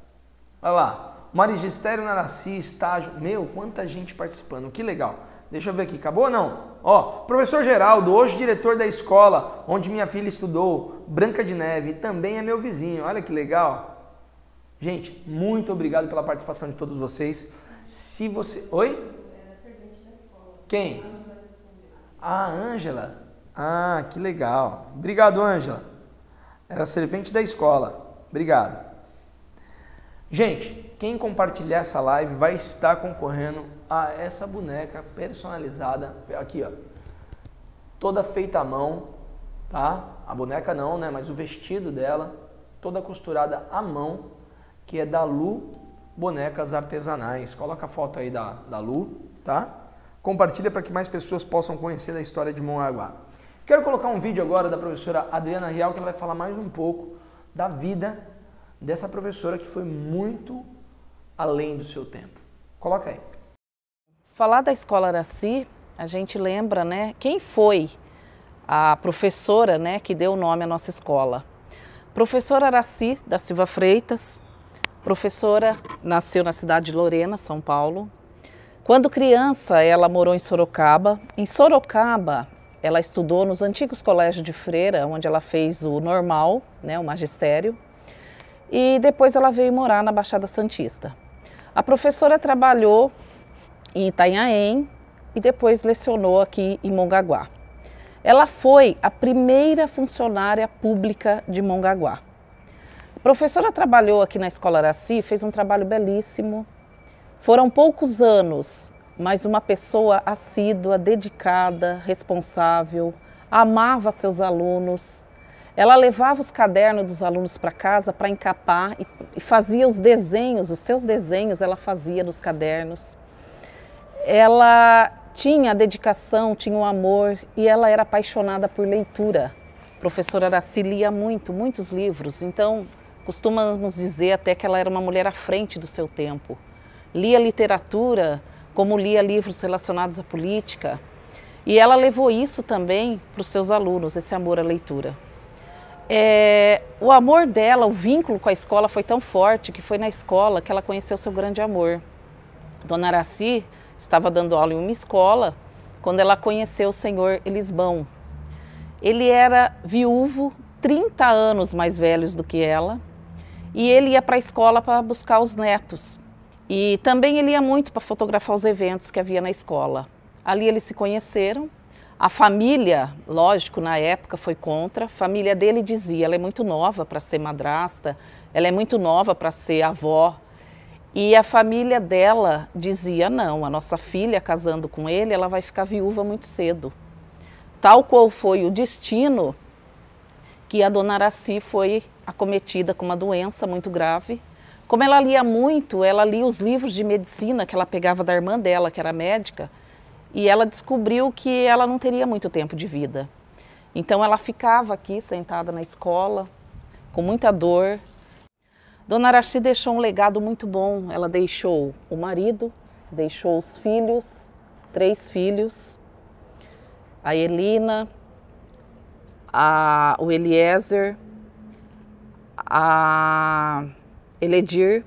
Olha lá, Magistério Naraci, estágio. Meu, quanta gente participando, que legal. Deixa eu ver aqui, acabou ou não? Ó, professor Geraldo, hoje diretor da escola onde minha filha estudou, Branca de Neve, também é meu vizinho. Olha que legal. Gente, muito obrigado pela participação de todos vocês. Se você. Oi? Quem? A Ângela. Ah, que legal. Obrigado, Ângela. Era servente da escola. Obrigado. Gente, quem compartilhar essa live vai estar concorrendo a essa boneca personalizada. Aqui, ó. Toda feita à mão, tá? A boneca não, né? Mas o vestido dela, toda costurada à mão que é da Lu Bonecas Artesanais. Coloca a foto aí da, da Lu, tá? Compartilha para que mais pessoas possam conhecer a história de Mongaguá. Quero colocar um vídeo agora da professora Adriana Real, que ela vai falar mais um pouco da vida dessa professora que foi muito além do seu tempo. Coloca aí. Falar da Escola Araci, a gente lembra, né, quem foi a professora, né, que deu o nome à nossa escola. Professora Araci da Silva Freitas, Professora nasceu na cidade de Lorena, São Paulo. Quando criança, ela morou em Sorocaba. Em Sorocaba, ela estudou nos antigos colégios de freira, onde ela fez o normal, né, o magistério. E depois ela veio morar na Baixada Santista. A professora trabalhou em Itanhaém e depois lecionou aqui em Mongaguá. Ela foi a primeira funcionária pública de Mongaguá. A professora trabalhou aqui na Escola Araci, fez um trabalho belíssimo. Foram poucos anos, mas uma pessoa assídua, dedicada, responsável, amava seus alunos. Ela levava os cadernos dos alunos para casa para encapar e, fazia os desenhos, os seus desenhos ela fazia nos cadernos. Ela tinha a dedicação, tinha o amor e ela era apaixonada por leitura. A professora Araci lia muito, muitos livros, então Costumamos dizer até que ela era uma mulher à frente do seu tempo. Lia literatura, como lia livros relacionados à política. E ela levou isso também para os seus alunos, esse amor à leitura. É, o amor dela, o vínculo com a escola foi tão forte que foi na escola que ela conheceu seu grande amor. Dona Araci estava dando aula em uma escola quando ela conheceu o senhor Elisbão. Ele era viúvo, 30 anos mais velhos do que ela, e ele ia para a escola para buscar os netos. E também ele ia muito para fotografar os eventos que havia na escola. Ali eles se conheceram. A família, lógico, na época foi contra. A família dele dizia: ela é muito nova para ser madrasta, ela é muito nova para ser avó. E a família dela dizia: não, a nossa filha casando com ele, ela vai ficar viúva muito cedo. Tal qual foi o destino que a dona Araci foi acometida com uma doença muito grave. Como ela lia muito, ela lia os livros de medicina que ela pegava da irmã dela, que era médica, e ela descobriu que ela não teria muito tempo de vida. Então ela ficava aqui sentada na escola, com muita dor. Dona Araci deixou um legado muito bom. Ela deixou o marido, deixou os filhos, três filhos, a Elina, a, o Eliezer, a Eledir,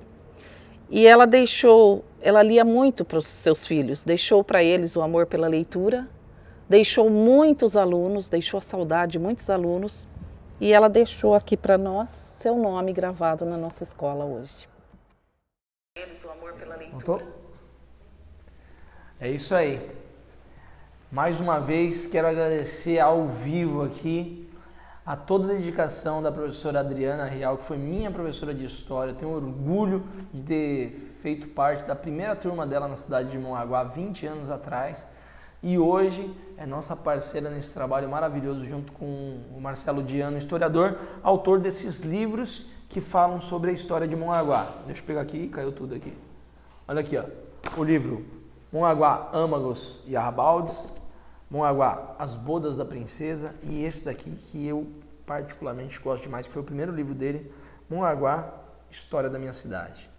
e ela deixou, ela lia muito para os seus filhos, deixou para eles o amor pela leitura, deixou muitos alunos, deixou a saudade de muitos alunos, e ela deixou aqui para nós seu nome gravado na nossa escola hoje. Eles o amor pela leitura. É isso aí. Mais uma vez quero agradecer ao vivo aqui a toda a dedicação da professora Adriana Real, que foi minha professora de história. Eu tenho orgulho de ter feito parte da primeira turma dela na cidade de Mongaguá 20 anos atrás. E hoje é nossa parceira nesse trabalho maravilhoso, junto com o Marcelo Diano, historiador, autor desses livros que falam sobre a história de Mongaguá. Deixa eu pegar aqui, caiu tudo aqui. Olha aqui, ó, o livro Mongaguá, Âmagos e Arrabaldes, Mongaguá, As Bodas da Princesa e esse daqui que eu particularmente gosto demais, que foi o primeiro livro dele, Mongaguá, História da Minha Cidade.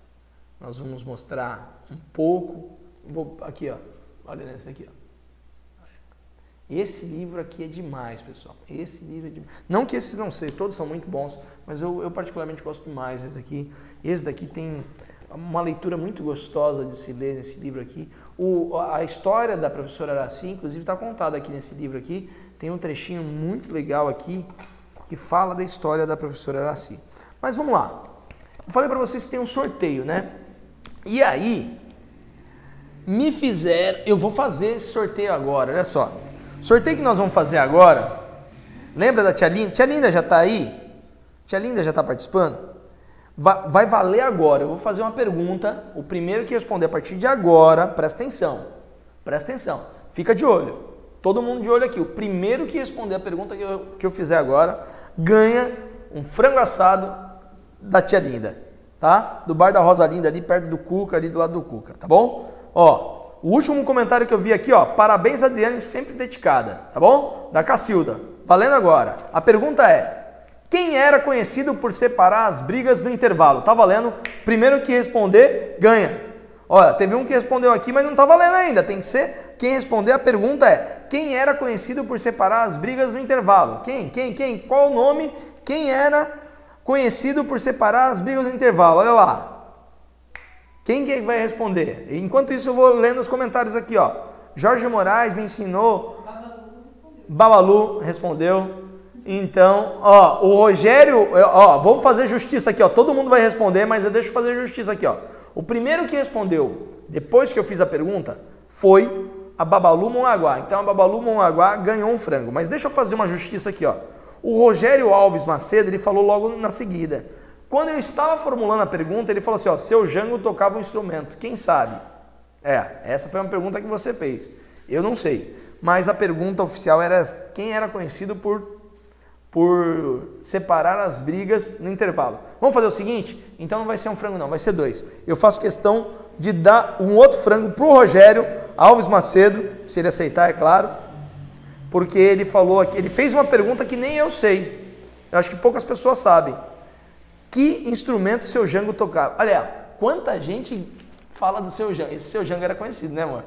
Nós vamos mostrar um pouco, vou aqui ó, olha nesse aqui ó. Esse livro aqui é demais, pessoal. Esse livro é demais. Não que esses não sejam, todos são muito bons, mas eu, eu particularmente gosto demais desse aqui. Esse daqui tem uma leitura muito gostosa de se ler nesse livro aqui. O, a história da professora Araci, inclusive, está contada aqui nesse livro aqui. Tem um trechinho muito legal aqui que fala da história da professora Araci. Mas vamos lá. Eu falei para vocês que tem um sorteio, né? E aí, me fizeram... Eu vou fazer esse sorteio agora, olha só. Sorteio que nós vamos fazer agora... Lembra da tia Linda? Tia Linda já está aí? Tia Linda já está participando? Vai, vai valer agora. Eu vou fazer uma pergunta. O primeiro que responder a partir de agora, presta atenção. Presta atenção. Fica de olho. Todo mundo de olho aqui. O primeiro que responder a pergunta que eu, que eu fizer agora ganha um frango assado da tia Linda, tá? Do bar da Rosa Linda, ali perto do Cuca, ali do lado do Cuca, tá bom? Ó, o último comentário que eu vi aqui, ó, parabéns Adriane, sempre dedicada, tá bom? Da Cacilda. Valendo agora. A pergunta é: quem era conhecido por separar as brigas no intervalo? Tá valendo? Primeiro que responder, ganha. Olha, teve um que respondeu aqui, mas não tá valendo ainda. Tem que ser quem responder. A pergunta é: quem era conhecido por separar as brigas no intervalo? Quem? Quem? Quem? Qual o nome? Quem era conhecido por separar as brigas no intervalo? Olha lá. Quem que vai responder? Enquanto isso, eu vou lendo os comentários aqui, ó. Jorge Moraes me ensinou. Babalu respondeu. Então, ó, o Rogério, ó, vamos fazer justiça aqui, ó. Todo mundo vai responder, mas eu deixo fazer justiça aqui, ó. O primeiro que respondeu, depois que eu fiz a pergunta, foi a Babalu Mongaguá. Então a Babalu Mongaguá ganhou um frango. Mas deixa eu fazer uma justiça aqui, ó. O Rogério Alves Macedo, ele falou logo na seguida. Quando eu estava formulando a pergunta, ele falou assim, ó, seu Jango tocava um instrumento, quem sabe? É, essa foi uma pergunta que você fez. Eu não sei. Mas a pergunta oficial era quem era conhecido por por separar as brigas no intervalo. Vamos fazer o seguinte? Então não vai ser um frango não, vai ser dois. Eu faço questão de dar um outro frango para o Rogério Alves Macedo, se ele aceitar, é claro, porque ele falou aqui, ele fez uma pergunta que nem eu sei. Eu acho que poucas pessoas sabem. Que instrumento seu Jango tocava? Olha, quanta gente fala do seu Jango. Esse seu Jango era conhecido, né, amor?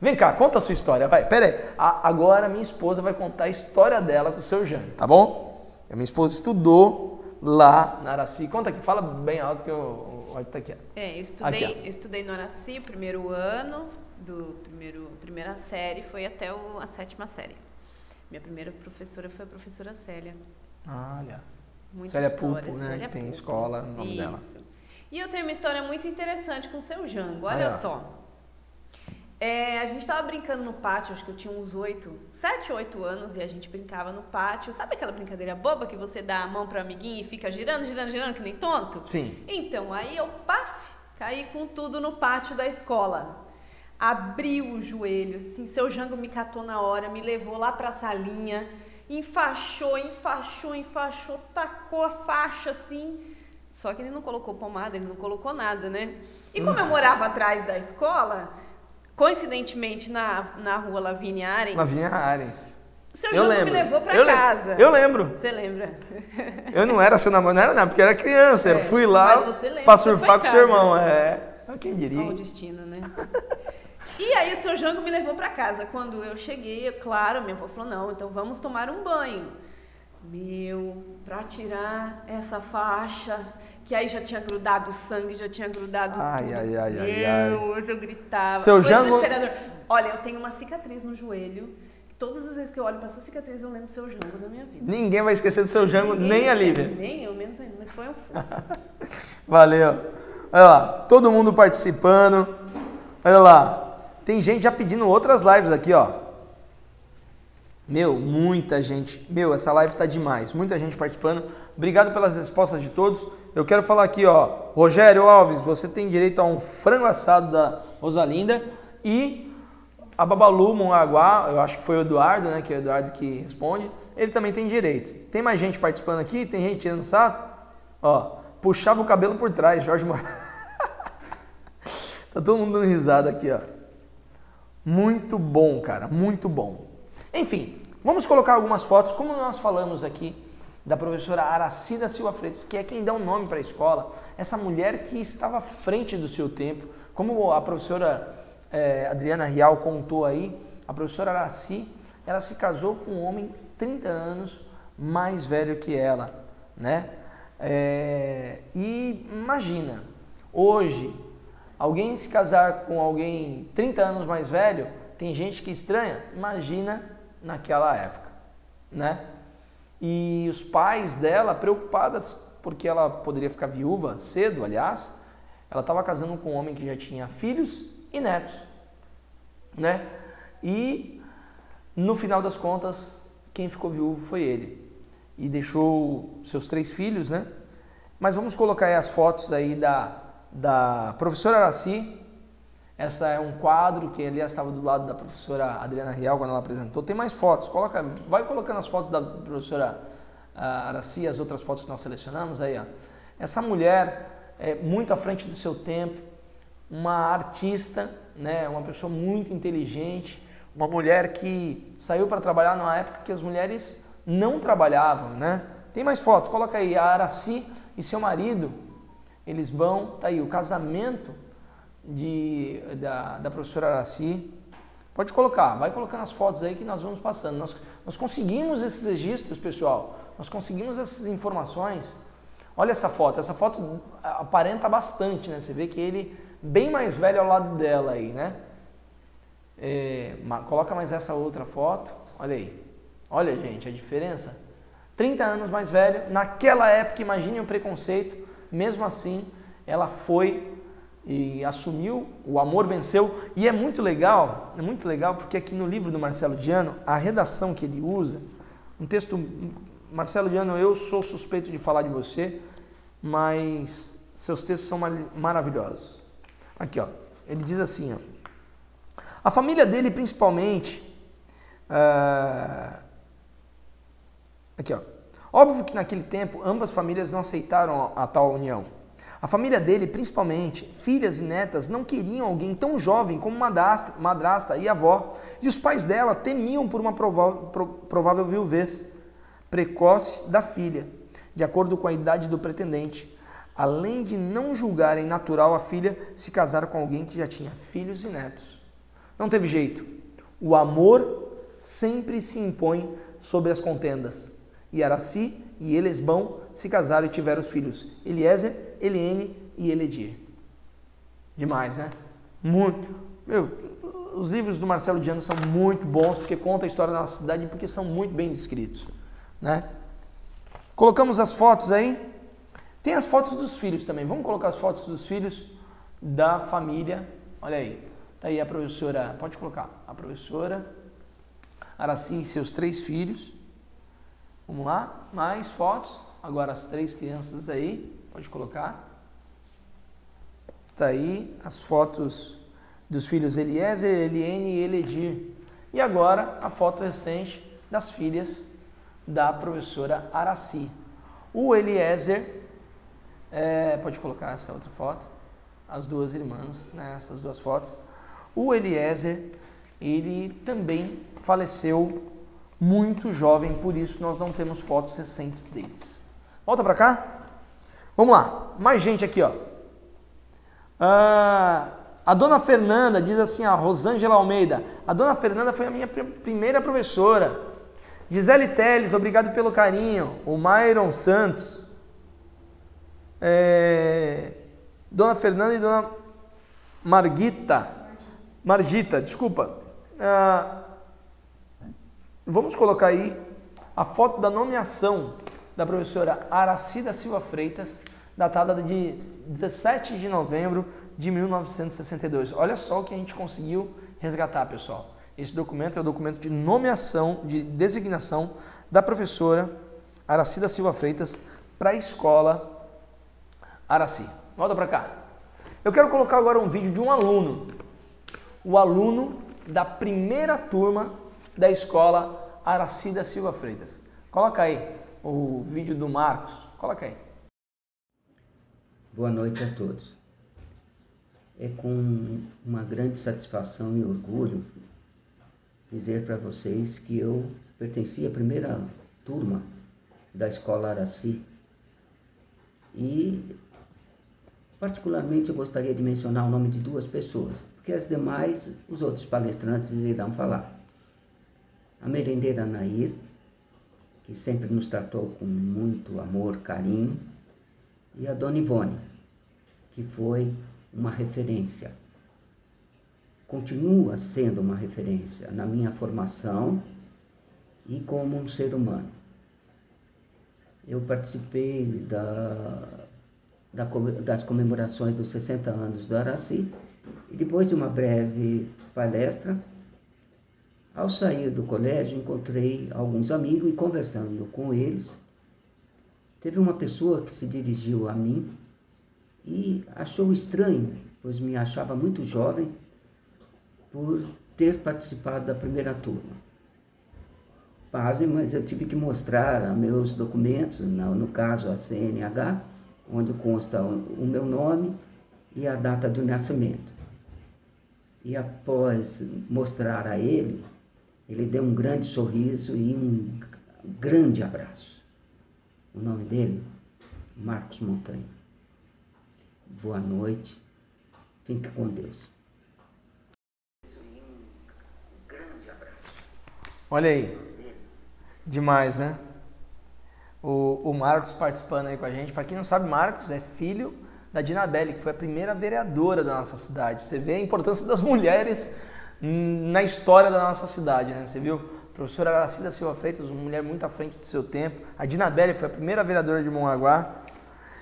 Vem cá, conta a sua história, vai. Pera aí. A, agora minha esposa vai contar a história dela com o seu Jânio, tá bom? A minha esposa estudou lá na Araci. Conta aqui, fala bem alto que o áudio tá aqui. É, eu estudei, aqui, eu estudei no Araci o primeiro ano, do primeiro, primeira série, foi até o, a sétima série. Minha primeira professora foi a professora Célia. Ah, olha. Muita Célia história, Pulpo, né? Célia tem Pulpo. escola no nome Isso. dela. E eu tenho uma história muito interessante com o seu Jango. Olha só. É, a gente estava brincando no pátio, acho que eu tinha uns oito, sete, oito anos, e a gente brincava no pátio. Sabe aquela brincadeira boba que você dá a mão para o amiguinho e fica girando, girando, girando, que nem tonto? Sim. Então, aí eu, paf, caí com tudo no pátio da escola. Abri o joelho, assim, seu Jango me catou na hora, me levou lá para a salinha, enfaixou, enfaixou, enfaixou, tacou a faixa assim. Só que ele não colocou pomada, ele não colocou nada, né? E como eu morava atrás da escola, coincidentemente na, na rua Lavínia Arens. Lavínia Arens. O seu eu lembro. me levou para casa. Eu lembro. Você lembra? Eu não era seu namorado, não era não, porque eu era criança. É, eu fui lá para surfar com seu irmão. É. Quem diria? Olha o destino, né? E aí o seu Jango me levou para casa. Quando eu cheguei, claro, minha avó falou, não, então vamos tomar um banho. Meu, para tirar essa faixa, que aí já tinha grudado o sangue, já tinha grudado ai, tudo. Ai, ai, ai, Deus, ai. eu gritava. Seu Jango... Olha, eu tenho uma cicatriz no joelho. Todas as vezes que eu olho para essa cicatriz, eu lembro do seu Jango da minha vida. Ninguém vai esquecer do seu Jango, Ninguém, nem a Lívia. Nem eu, menos ainda, mas foi um Valeu. Olha lá, todo mundo participando. Olha lá, tem gente já pedindo outras lives aqui, ó. Meu, muita gente. Meu, essa live tá demais. Muita gente participando. Obrigado pelas respostas de todos. Eu quero falar aqui, ó. Rogério Alves, você tem direito a um frango assado da Rosalinda e a Babalu Mongaguá, eu acho que foi o Eduardo, né? Que é o Eduardo que responde. Ele também tem direito. Tem mais gente participando aqui? Tem gente tirando saco? Ó, puxava o cabelo por trás, Jorge Moraes. tá todo mundo dando risada aqui, ó. Muito bom, cara, muito bom. Enfim, vamos colocar algumas fotos, como nós falamos aqui da professora Aracida Silva Freitas, que é quem dá o um nome para a escola, essa mulher que estava à frente do seu tempo, como a professora é, Adriana Rial contou aí, a professora Araci, ela se casou com um homem 30 anos mais velho que ela, né? É, e imagina, hoje, alguém se casar com alguém 30 anos mais velho, tem gente que estranha, imagina naquela época, né? E os pais dela, preocupadas porque ela poderia ficar viúva cedo, aliás, ela estava casando com um homem que já tinha filhos e netos, né? E no final das contas, quem ficou viúvo foi ele e deixou seus três filhos, né? Mas vamos colocar aí as fotos aí da, da professora Araci. Essa é um quadro que aliás estava do lado da professora Adriana Rial quando ela apresentou. Tem mais fotos, coloca, vai colocando as fotos da professora ah, Araci, as outras fotos que nós selecionamos aí, ó. Essa mulher é muito à frente do seu tempo, uma artista, né, uma pessoa muito inteligente, uma mulher que saiu para trabalhar numa época que as mulheres não trabalhavam, né? Tem mais fotos, coloca aí a Araci e seu marido, eles vão, tá aí o casamento de, da, da professora Araci. Pode colocar, vai colocando as fotos aí que nós vamos passando. Nós, nós conseguimos esses registros, pessoal, nós conseguimos essas informações. Olha essa foto, essa foto aparenta bastante, né? Você vê que ele bem mais velho ao lado dela aí, né? É, coloca mais essa outra foto, olha aí. Olha, gente, a diferença. 30 anos mais velho, naquela época, imagine o preconceito, mesmo assim, ela foi e assumiu, o amor venceu, e é muito legal, é muito legal porque aqui no livro do Marcelo Diano, a redação que ele usa, um texto, Marcelo Diano, eu sou suspeito de falar de você, mas seus textos são maravilhosos. Aqui, ó, ele diz assim, ó, a família dele principalmente, uh, Aqui, ó. Óbvio que naquele tempo ambas famílias não aceitaram a, a tal união. A família dele, principalmente, filhas e netas, não queriam alguém tão jovem como madrasta, madrasta e avó, e os pais dela temiam por uma provável, viuvez precoce da filha, de acordo com a idade do pretendente, além de não julgarem natural a filha se casar com alguém que já tinha filhos e netos. Não teve jeito. O amor sempre se impõe sobre as contendas e Araci e Elesbão se casaram e tiveram os filhos Eliezer, Eliene e Eledir. Demais, né? Muito. Meu, os livros do Marcelo Diano são muito bons porque contam a história da nossa cidade porque são muito bem descritos, né? Colocamos as fotos aí. Tem as fotos dos filhos também. Vamos colocar as fotos dos filhos da família. Olha aí. Tá aí a professora, pode colocar. A professora Araci e seus três filhos. Vamos lá, mais fotos. Agora as três crianças aí, pode colocar. Tá aí as fotos dos filhos Eliezer, Eliene e Eledir. E agora a foto recente das filhas da professora Araci. O Eliezer, é, pode colocar essa outra foto, as duas irmãs, né, essas duas fotos. O Eliezer, ele também faleceu muito jovem, por isso nós não temos fotos recentes deles. Volta para cá. Vamos lá, mais gente aqui, ó. Ah, a dona Fernanda diz assim, a Rosângela Almeida. A dona Fernanda foi a minha primeira professora. Gisele Teles, obrigado pelo carinho. O Myron Santos. É, dona Fernanda e dona Margita. Margita, desculpa. Ah, Vamos colocar aí a foto da nomeação da professora Aracida Silva Freitas, datada de 17 de novembro de 1962. Olha só o que a gente conseguiu resgatar, pessoal. Esse documento é o documento de nomeação, de designação da professora Aracida Silva Freitas para a escola Araci. Volta para cá. Eu quero colocar agora um vídeo de um aluno. O aluno da primeira turma da escola Aracida Silva Freitas. Coloca aí o vídeo do Marcos. Coloca aí. Boa noite a todos. É com uma grande satisfação e orgulho dizer para vocês que eu pertenci à primeira turma da escola Araci e particularmente eu gostaria de mencionar o nome de duas pessoas, porque as demais os outros palestrantes irão falar. A merendeira Nair, que sempre nos tratou com muito amor, carinho, e a Dona Ivone, que foi uma referência continua sendo uma referência na minha formação e como um ser humano. Eu participei da, da, das comemorações dos 60 anos do Araci e depois de uma breve palestra, ao sair do colégio, encontrei alguns amigos e conversando com eles, teve uma pessoa que se dirigiu a mim e achou estranho, pois me achava muito jovem por ter participado da primeira turma. Pasme, mas eu tive que mostrar meus documentos, no caso a CNH, onde consta o meu nome e a data do nascimento. E após mostrar a ele, ele deu um grande sorriso e um grande abraço. O nome dele, Marcos Montanha. Boa noite, fique com Deus. Olha aí. Demais, né? O, o Marcos participando aí com a gente. Para quem não sabe, Marcos é filho da Dinabelle, que foi a primeira vereadora da nossa cidade. Você vê a importância das mulheres na história da nossa cidade, né? Você viu? Professora Aracida Silva Freitas, uma mulher muito à frente do seu tempo. A Dinabelle foi a primeira vereadora de Mongaguá.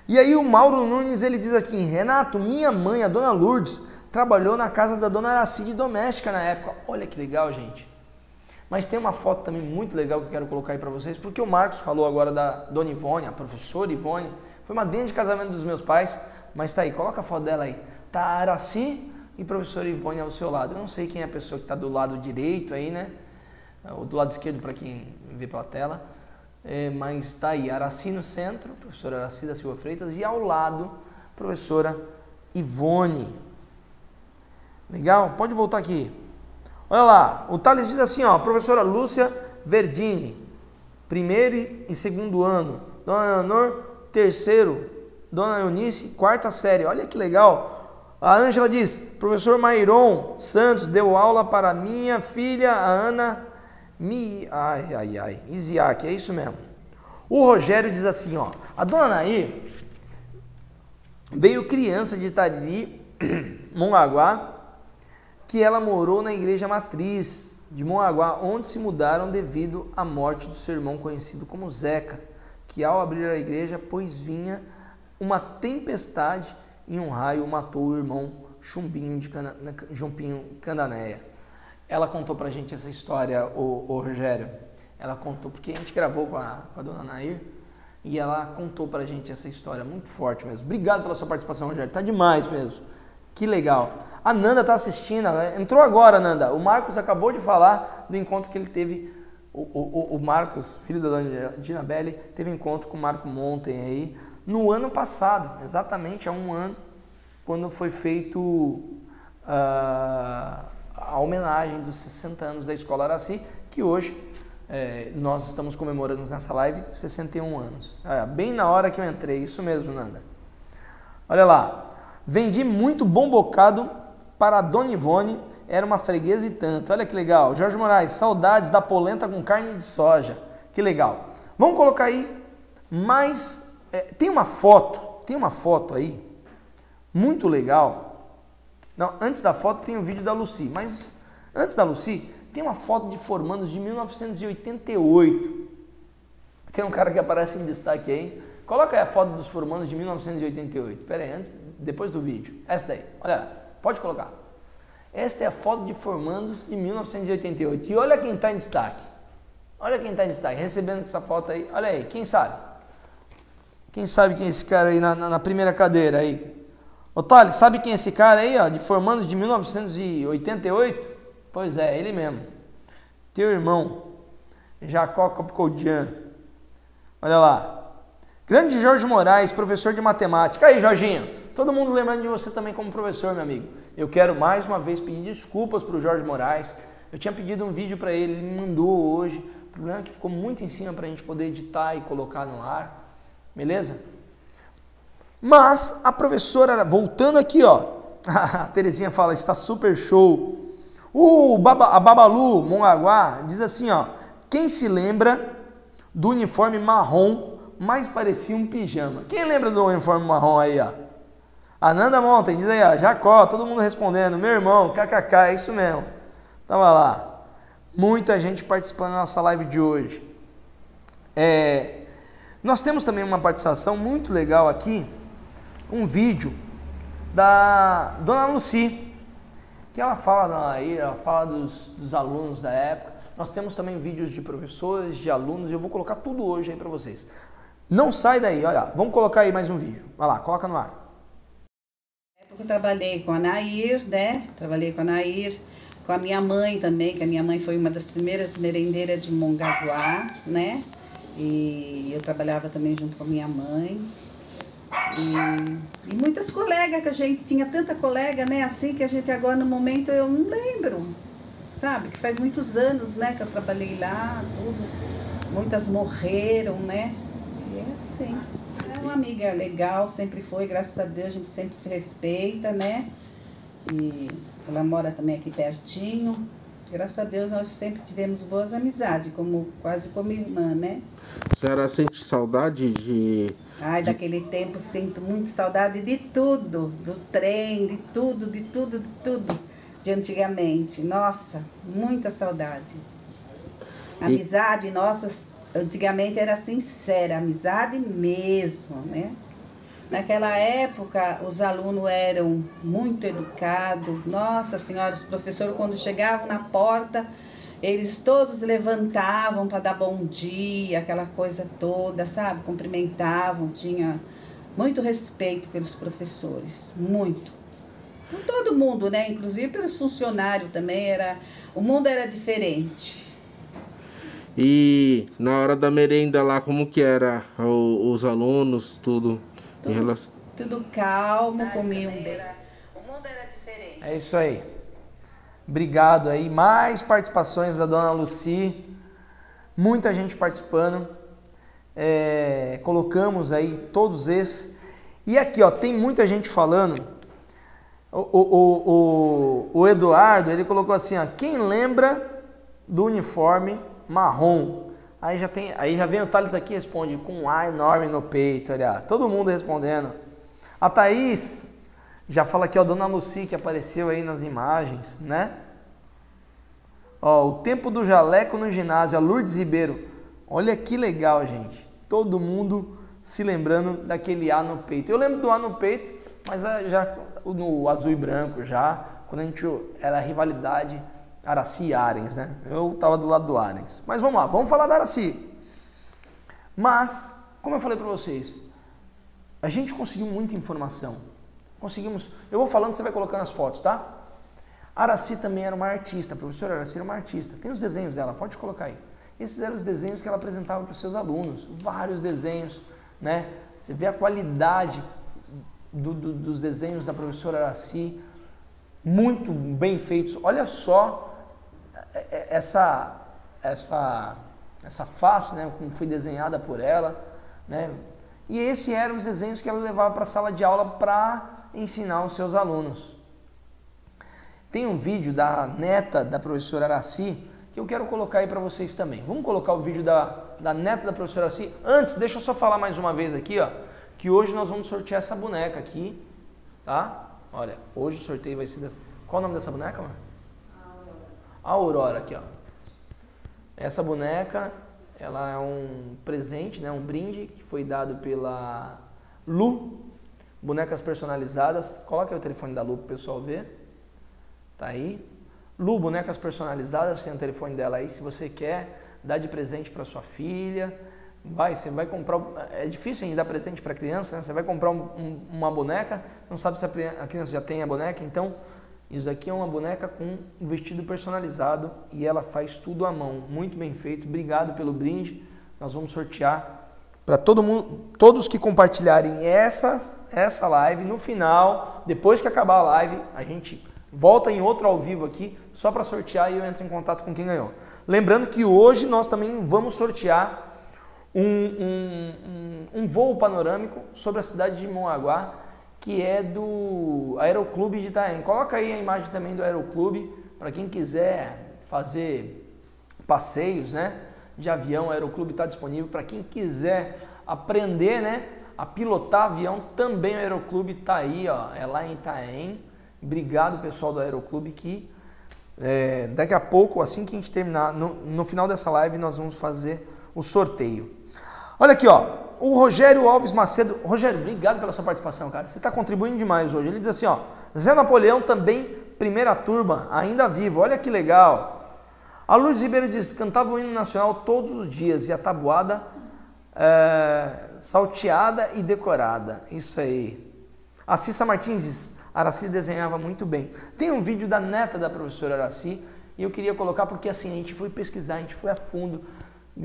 E aí o Mauro Nunes, ele diz aqui, Renato, minha mãe, a dona Lourdes, trabalhou na casa da dona Aracide doméstica na época. Olha que legal, gente. Mas tem uma foto também muito legal que eu quero colocar aí para vocês, porque o Marcos falou agora da Dona Ivone, a professora Ivone. Foi uma dentro de casamento dos meus pais, mas tá aí, coloca a foto dela aí. Tá a Araci e a professora Ivone ao seu lado. Eu não sei quem é a pessoa que está do lado direito aí, né? Ou do lado esquerdo para quem vê pela tela. É, mas tá aí, Araci no centro, professora Araci da Silva Freitas, e ao lado, professora Ivone. Legal? Pode voltar aqui. Olha lá, o Thales diz assim, ó, professora Lúcia Verdini, primeiro e segundo ano, Dona Leonor, terceiro, Dona Eunice, quarta série, olha que legal. A Ângela diz, professor Mairon Santos deu aula para minha filha, a Ana Mi... Ai, ai, ai, Isiac, é isso mesmo. O Rogério diz assim, ó, a Dona Nair veio criança de Tariri, Mongaguá, que ela morou na igreja matriz de Moaguá, onde se mudaram devido à morte do seu irmão conhecido como Zeca, que ao abrir a igreja, pois vinha uma tempestade e um raio matou o irmão Chumbinho de Cana, Jumpinho Candanéia. Ela contou pra gente essa história, o, o, Rogério. Ela contou, porque a gente gravou com a, com a dona Nair, e ela contou pra gente essa história muito forte mesmo. Obrigado pela sua participação, Rogério. Tá demais mesmo. Que legal. A Nanda está assistindo, entrou agora, Nanda. O Marcos acabou de falar do encontro que ele teve. O, o, o Marcos, filho da dona Dina Belli, teve encontro com o Marco Montem aí no ano passado, exatamente há um ano, quando foi feito uh, a homenagem dos 60 anos da Escola Araci, que hoje é, nós estamos comemorando nessa live 61 anos. É, bem na hora que eu entrei, isso mesmo, Nanda. Olha lá, Vendi muito bom bocado para a Dona Ivone, era uma freguesa e tanto. Olha que legal. Jorge Moraes, saudades da polenta com carne de soja. Que legal. Vamos colocar aí mais. É, tem uma foto, tem uma foto aí, muito legal. Não, antes da foto tem o um vídeo da Lucy, mas antes da Lucy, tem uma foto de formandos de 1988. Tem um cara que aparece em destaque aí. Coloca aí a foto dos formandos de 1988. Pera aí, antes, depois do vídeo. Essa daí, olha, pode colocar. Esta é a foto de formandos de 1988. E olha quem está em destaque. Olha quem está em destaque, recebendo essa foto aí. Olha aí, quem sabe? Quem sabe quem é esse cara aí na, na, na primeira cadeira aí? Otário, sabe quem é esse cara aí, ó, de formandos de 1988? Pois é, ele mesmo. Teu irmão, Jacó Copcodian. Olha lá. Grande Jorge Moraes, professor de matemática. Aí, Jorginho, todo mundo lembrando de você também como professor, meu amigo. Eu quero mais uma vez pedir desculpas para o Jorge Moraes. Eu tinha pedido um vídeo para ele, ele me mandou hoje. O problema é que ficou muito em cima para a gente poder editar e colocar no ar. Beleza? Mas a professora, voltando aqui, ó, a Terezinha fala, está super show. O Baba, a Babalu Mongaguá diz assim, ó, quem se lembra do uniforme marrom mais parecia um pijama? Quem lembra do uniforme marrom aí, ó? Ananda Monten diz aí, ó, Jacó, todo mundo respondendo, meu irmão, kkk, é isso mesmo. Tava lá. Muita gente participando da nossa live de hoje. É, nós temos também uma participação muito legal aqui um vídeo da Dona Luci, que ela fala da Nair, ela fala dos, dos alunos da época. Nós temos também vídeos de professores, de alunos, e eu vou colocar tudo hoje aí para vocês. Não sai daí, olha, vamos colocar aí mais um vídeo. Vai lá, coloca no ar. Eu trabalhei com a Nair, né? Trabalhei com a Nair, com a minha mãe também, que a minha mãe foi uma das primeiras merendeiras de Mongaguá, né? E eu trabalhava também junto com a minha mãe. E, e muitas colegas que a gente tinha tanta colega, né, assim que a gente agora no momento eu não lembro, sabe? Que faz muitos anos, né, que eu trabalhei lá, tudo. Muitas morreram, né? E é assim. É uma amiga legal, sempre foi, graças a Deus, a gente sempre se respeita, né? E ela mora também aqui pertinho. Graças a Deus nós sempre tivemos boas amizades, como quase como irmã, né? A senhora sente saudade de. Ai, daquele tempo sinto muito saudade de tudo, do trem, de tudo, de tudo, de tudo de antigamente. Nossa, muita saudade. Amizade, nossa, antigamente era sincera, amizade mesmo, né? Naquela época, os alunos eram muito educados. Nossa Senhora, os professores, quando chegavam na porta, eles todos levantavam para dar bom dia, aquela coisa toda, sabe? Cumprimentavam, tinha muito respeito pelos professores, muito. Todo mundo, né? Inclusive pelos funcionários também, era, o mundo era diferente. E na hora da merenda lá, como que era o, os alunos, tudo? Tudo, relação... tudo calmo, comiam bem. O mundo era diferente. É isso aí. Obrigado aí. Mais participações da dona Luci. Muita gente participando. É, colocamos aí todos esses. E aqui, ó, tem muita gente falando. O, o, o, o Eduardo, ele colocou assim, ó, quem lembra do uniforme marrom? Aí já tem, aí já vem o Thales aqui responde com um A enorme no peito, olha, todo mundo respondendo. A Thaís já fala aqui, ó, Dona Luci que apareceu aí nas imagens, né? Ó, o tempo do jaleco no ginásio, a Lourdes Ribeiro. Olha que legal, gente. Todo mundo se lembrando daquele A no peito. Eu lembro do A no peito, mas já no azul e branco já, quando a gente era rivalidade Araci e Arens, né? Eu estava do lado do Arens. Mas vamos lá, vamos falar da Araci. Mas, como eu falei para vocês, a gente conseguiu muita informação. Conseguimos. Eu vou falando, você vai colocando as fotos, tá? Araci também era uma artista, a professora Araci era uma artista. Tem os desenhos dela, pode colocar aí. Esses eram os desenhos que ela apresentava para os seus alunos. Vários desenhos, né? Você vê a qualidade do, do, dos desenhos da professora Araci, muito bem feitos. Olha só essa, essa, essa face, né, como foi desenhada por ela, né, e esses eram os desenhos que ela levava para a sala de aula para ensinar os seus alunos. Tem um vídeo da neta da professora Araci que eu quero colocar aí para vocês também. Vamos colocar o vídeo da, da neta da professora Araci. Antes, deixa eu só falar mais uma vez aqui, ó, que hoje nós vamos sortear essa boneca aqui, tá? Olha, hoje o sorteio vai ser dessa... Qual o nome dessa boneca, mano? A Aurora aqui, ó. Essa boneca, ela é um presente, né, um brinde que foi dado pela Lu, bonecas personalizadas. Coloca aí o telefone da Lu para o pessoal ver. Tá aí. Lu, bonecas personalizadas, tem o telefone dela aí, se você quer, dá de presente para sua filha. Vai, você vai comprar. É difícil gente dar presente para criança, né? Você vai comprar um, um, uma boneca, você não sabe se a criança já tem a boneca, então isso aqui é uma boneca com um vestido personalizado e ela faz tudo à mão, muito bem feito. Obrigado pelo brinde. Nós vamos sortear para todo mundo, todos que compartilharem essa essa live no final, depois que acabar a live, a gente volta em outro ao vivo aqui só para sortear e eu entro em contato com quem ganhou. Lembrando que hoje nós também vamos sortear um, um, um, um voo panorâmico sobre a cidade de Mongaguá, que é do Aeroclube de Itaém. Coloca aí a imagem também do Aeroclube, para quem quiser fazer passeios né, de avião, o Aeroclube está disponível. Para quem quiser aprender né, a pilotar avião, também o Aeroclube está aí, ó, é lá em Itaém. Obrigado pessoal do Aeroclube que é, daqui a pouco, assim que a gente terminar, no, no final dessa live, nós vamos fazer o sorteio. Olha aqui, ó. O Rogério Alves Macedo. Rogério, obrigado pela sua participação, cara. Você está contribuindo demais hoje. Ele diz assim, ó. Zé Napoleão também, primeira turma, ainda vivo. Olha que legal. A Lourdes Ribeiro diz: cantava o hino nacional todos os dias e a tabuada é, salteada e decorada. Isso aí. A Cissa Martins diz: Araci desenhava muito bem. Tem um vídeo da neta da professora Araci e eu queria colocar porque assim a gente foi pesquisar, a gente foi a fundo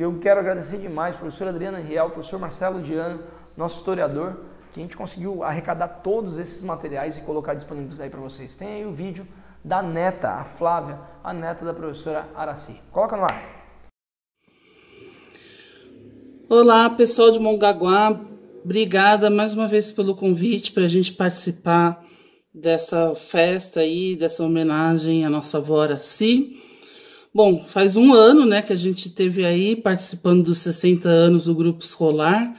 eu quero agradecer demais ao professor Adriana Riel, professor Marcelo Diano, nosso historiador, que a gente conseguiu arrecadar todos esses materiais e colocar disponíveis aí para vocês. Tem aí o vídeo da neta, a Flávia, a neta da professora Araci. Coloca no ar. Olá, pessoal de Mongaguá. Obrigada mais uma vez pelo convite para a gente participar dessa festa aí, dessa homenagem à nossa avó Araci. Bom, faz um ano, né, que a gente teve aí participando dos 60 anos do grupo escolar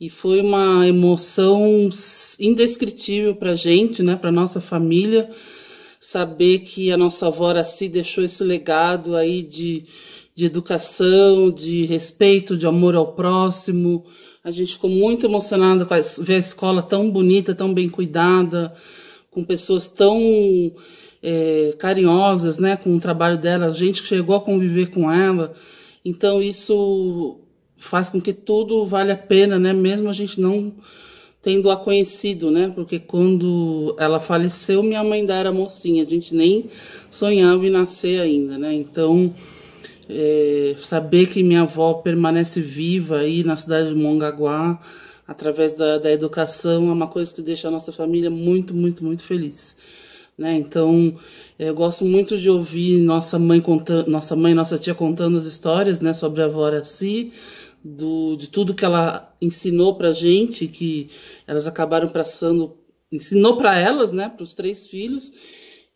e foi uma emoção indescritível para gente, né, para nossa família, saber que a nossa avó Araci deixou esse legado aí de, de educação, de respeito, de amor ao próximo. A gente ficou muito emocionada com a, ver a escola tão bonita, tão bem cuidada, com pessoas tão é, carinhosas, né, com o trabalho dela, gente que chegou a conviver com ela. Então isso faz com que tudo vale a pena, né, mesmo a gente não tendo a conhecido, né, porque quando ela faleceu, minha mãe ainda era mocinha, a gente nem sonhava em nascer ainda, né, então é, saber que minha avó permanece viva aí na cidade de Mongaguá, através da, da educação, é uma coisa que deixa a nossa família muito, muito, muito feliz. Né? Então, eu gosto muito de ouvir nossa mãe contando, nossa mãe, nossa tia contando as histórias, né, sobre a avó Araci, do de tudo que ela ensinou pra gente, que elas acabaram passando, ensinou para elas, né, para os três filhos,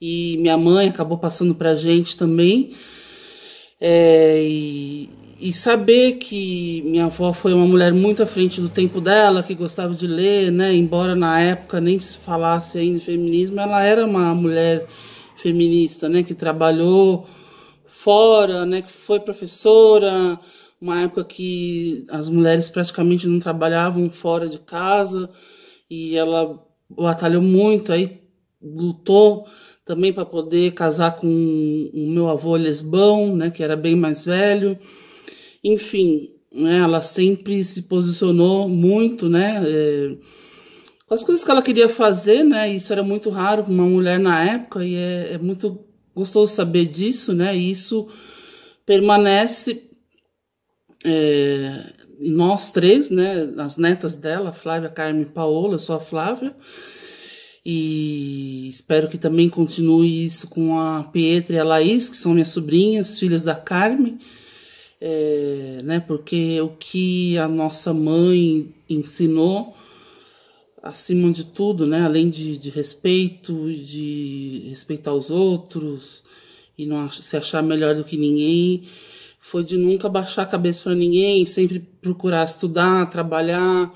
e minha mãe acabou passando pra gente também. É, e, e saber que minha avó foi uma mulher muito à frente do tempo dela, que gostava de ler, né? Embora na época nem se falasse ainda em feminismo, ela era uma mulher feminista, né? Que trabalhou fora, né? Que foi professora, uma época que as mulheres praticamente não trabalhavam fora de casa e ela batalhou muito, aí lutou também para poder casar com o meu avô lesbão, né? Que era bem mais velho. Enfim, né, ela sempre se posicionou muito, né? É, com as coisas que ela queria fazer, né? Isso era muito raro para uma mulher na época e é, é, muito gostoso saber disso, né? E isso permanece é, nós três, né? As netas dela, Flávia, Carmen e Paola, eu sou a Flávia. E espero que também continue isso com a Pietra e a Laís, que são minhas sobrinhas, filhas da Carmen é, né? Porque o que a nossa mãe ensinou, acima de tudo, né? Além de, de respeito, de respeitar os outros e não se achar melhor do que ninguém, foi de nunca baixar a cabeça para ninguém, sempre procurar estudar, trabalhar,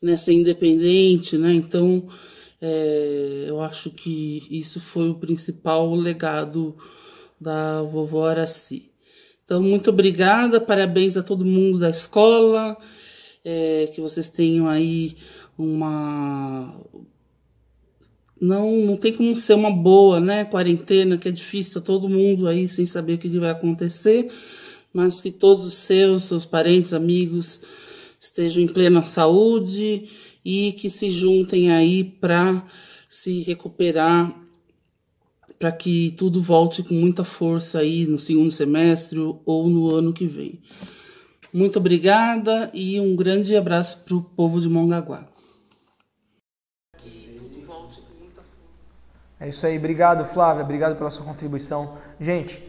né? Ser independente, né? Então, é, eu acho que isso foi o principal legado da vovó Araci. Então, muito obrigada, parabéns a todo mundo da escola, é, que vocês tenham aí uma não, não tem como ser uma boa, né? Quarentena, que é difícil, todo mundo aí sem saber o que vai acontecer, mas que todos os seus, seus parentes, amigos estejam em plena saúde e que se juntem aí para se recuperar, para que tudo volte com muita força aí no segundo semestre ou no ano que vem. Muito obrigada e um grande abraço para o povo de Mongaguá. É isso aí, obrigado Flávia, obrigado pela sua contribuição. Gente,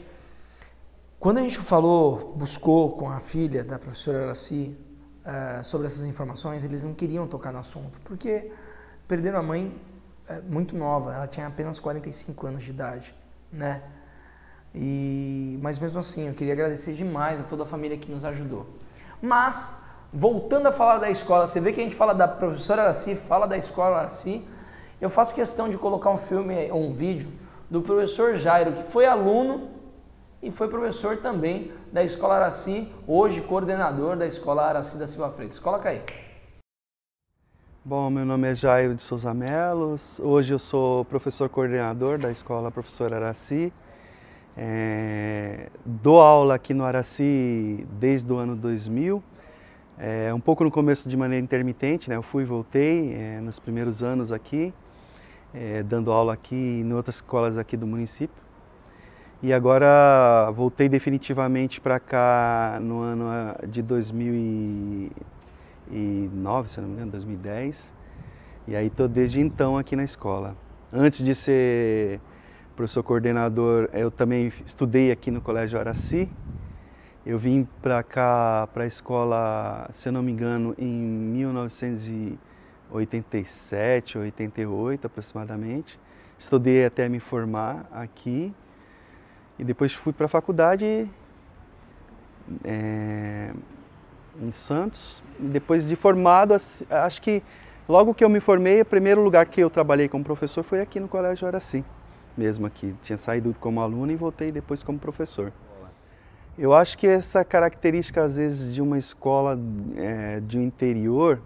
quando a gente falou, buscou com a filha da professora Araci uh, sobre essas informações, eles não queriam tocar no assunto, porque perderam a mãe muito nova, ela tinha apenas 45 anos de idade, né? E, mas mesmo assim, eu queria agradecer demais a toda a família que nos ajudou. Mas, voltando a falar da escola, você vê que a gente fala da professora Araci, fala da escola Araci, eu faço questão de colocar um filme, um vídeo do professor Jairo, que foi aluno e foi professor também da Escola Araci, hoje coordenador da Escola Araci da Silva Freitas. Coloca aí. Bom, meu nome é Jairo de Souza Melos, hoje eu sou professor coordenador da Escola Professor Araci. É, dou aula aqui no Araci desde o ano 2000, é, um pouco no começo de maneira intermitente, né? eu fui e voltei é, nos primeiros anos aqui é, dando aula aqui em outras escolas aqui do município. E agora voltei definitivamente para cá no ano ah, de 2009, se não me engano, 2010. E aí estou desde então aqui na escola. Antes de ser professor coordenador, eu também estudei aqui no Colégio Araci. Eu vim para cá, para a escola, se eu não me engano, em 1900 87, 88 aproximadamente. Estudei até me formar aqui e depois fui para a faculdade é, em Santos. Depois de formado, acho que logo que eu me formei, o primeiro lugar que eu trabalhei como professor foi aqui no Colégio Araci, mesmo aqui. Tinha saído como aluno e voltei depois como professor. Eu acho que essa característica, às vezes, de uma escola é, de um interior,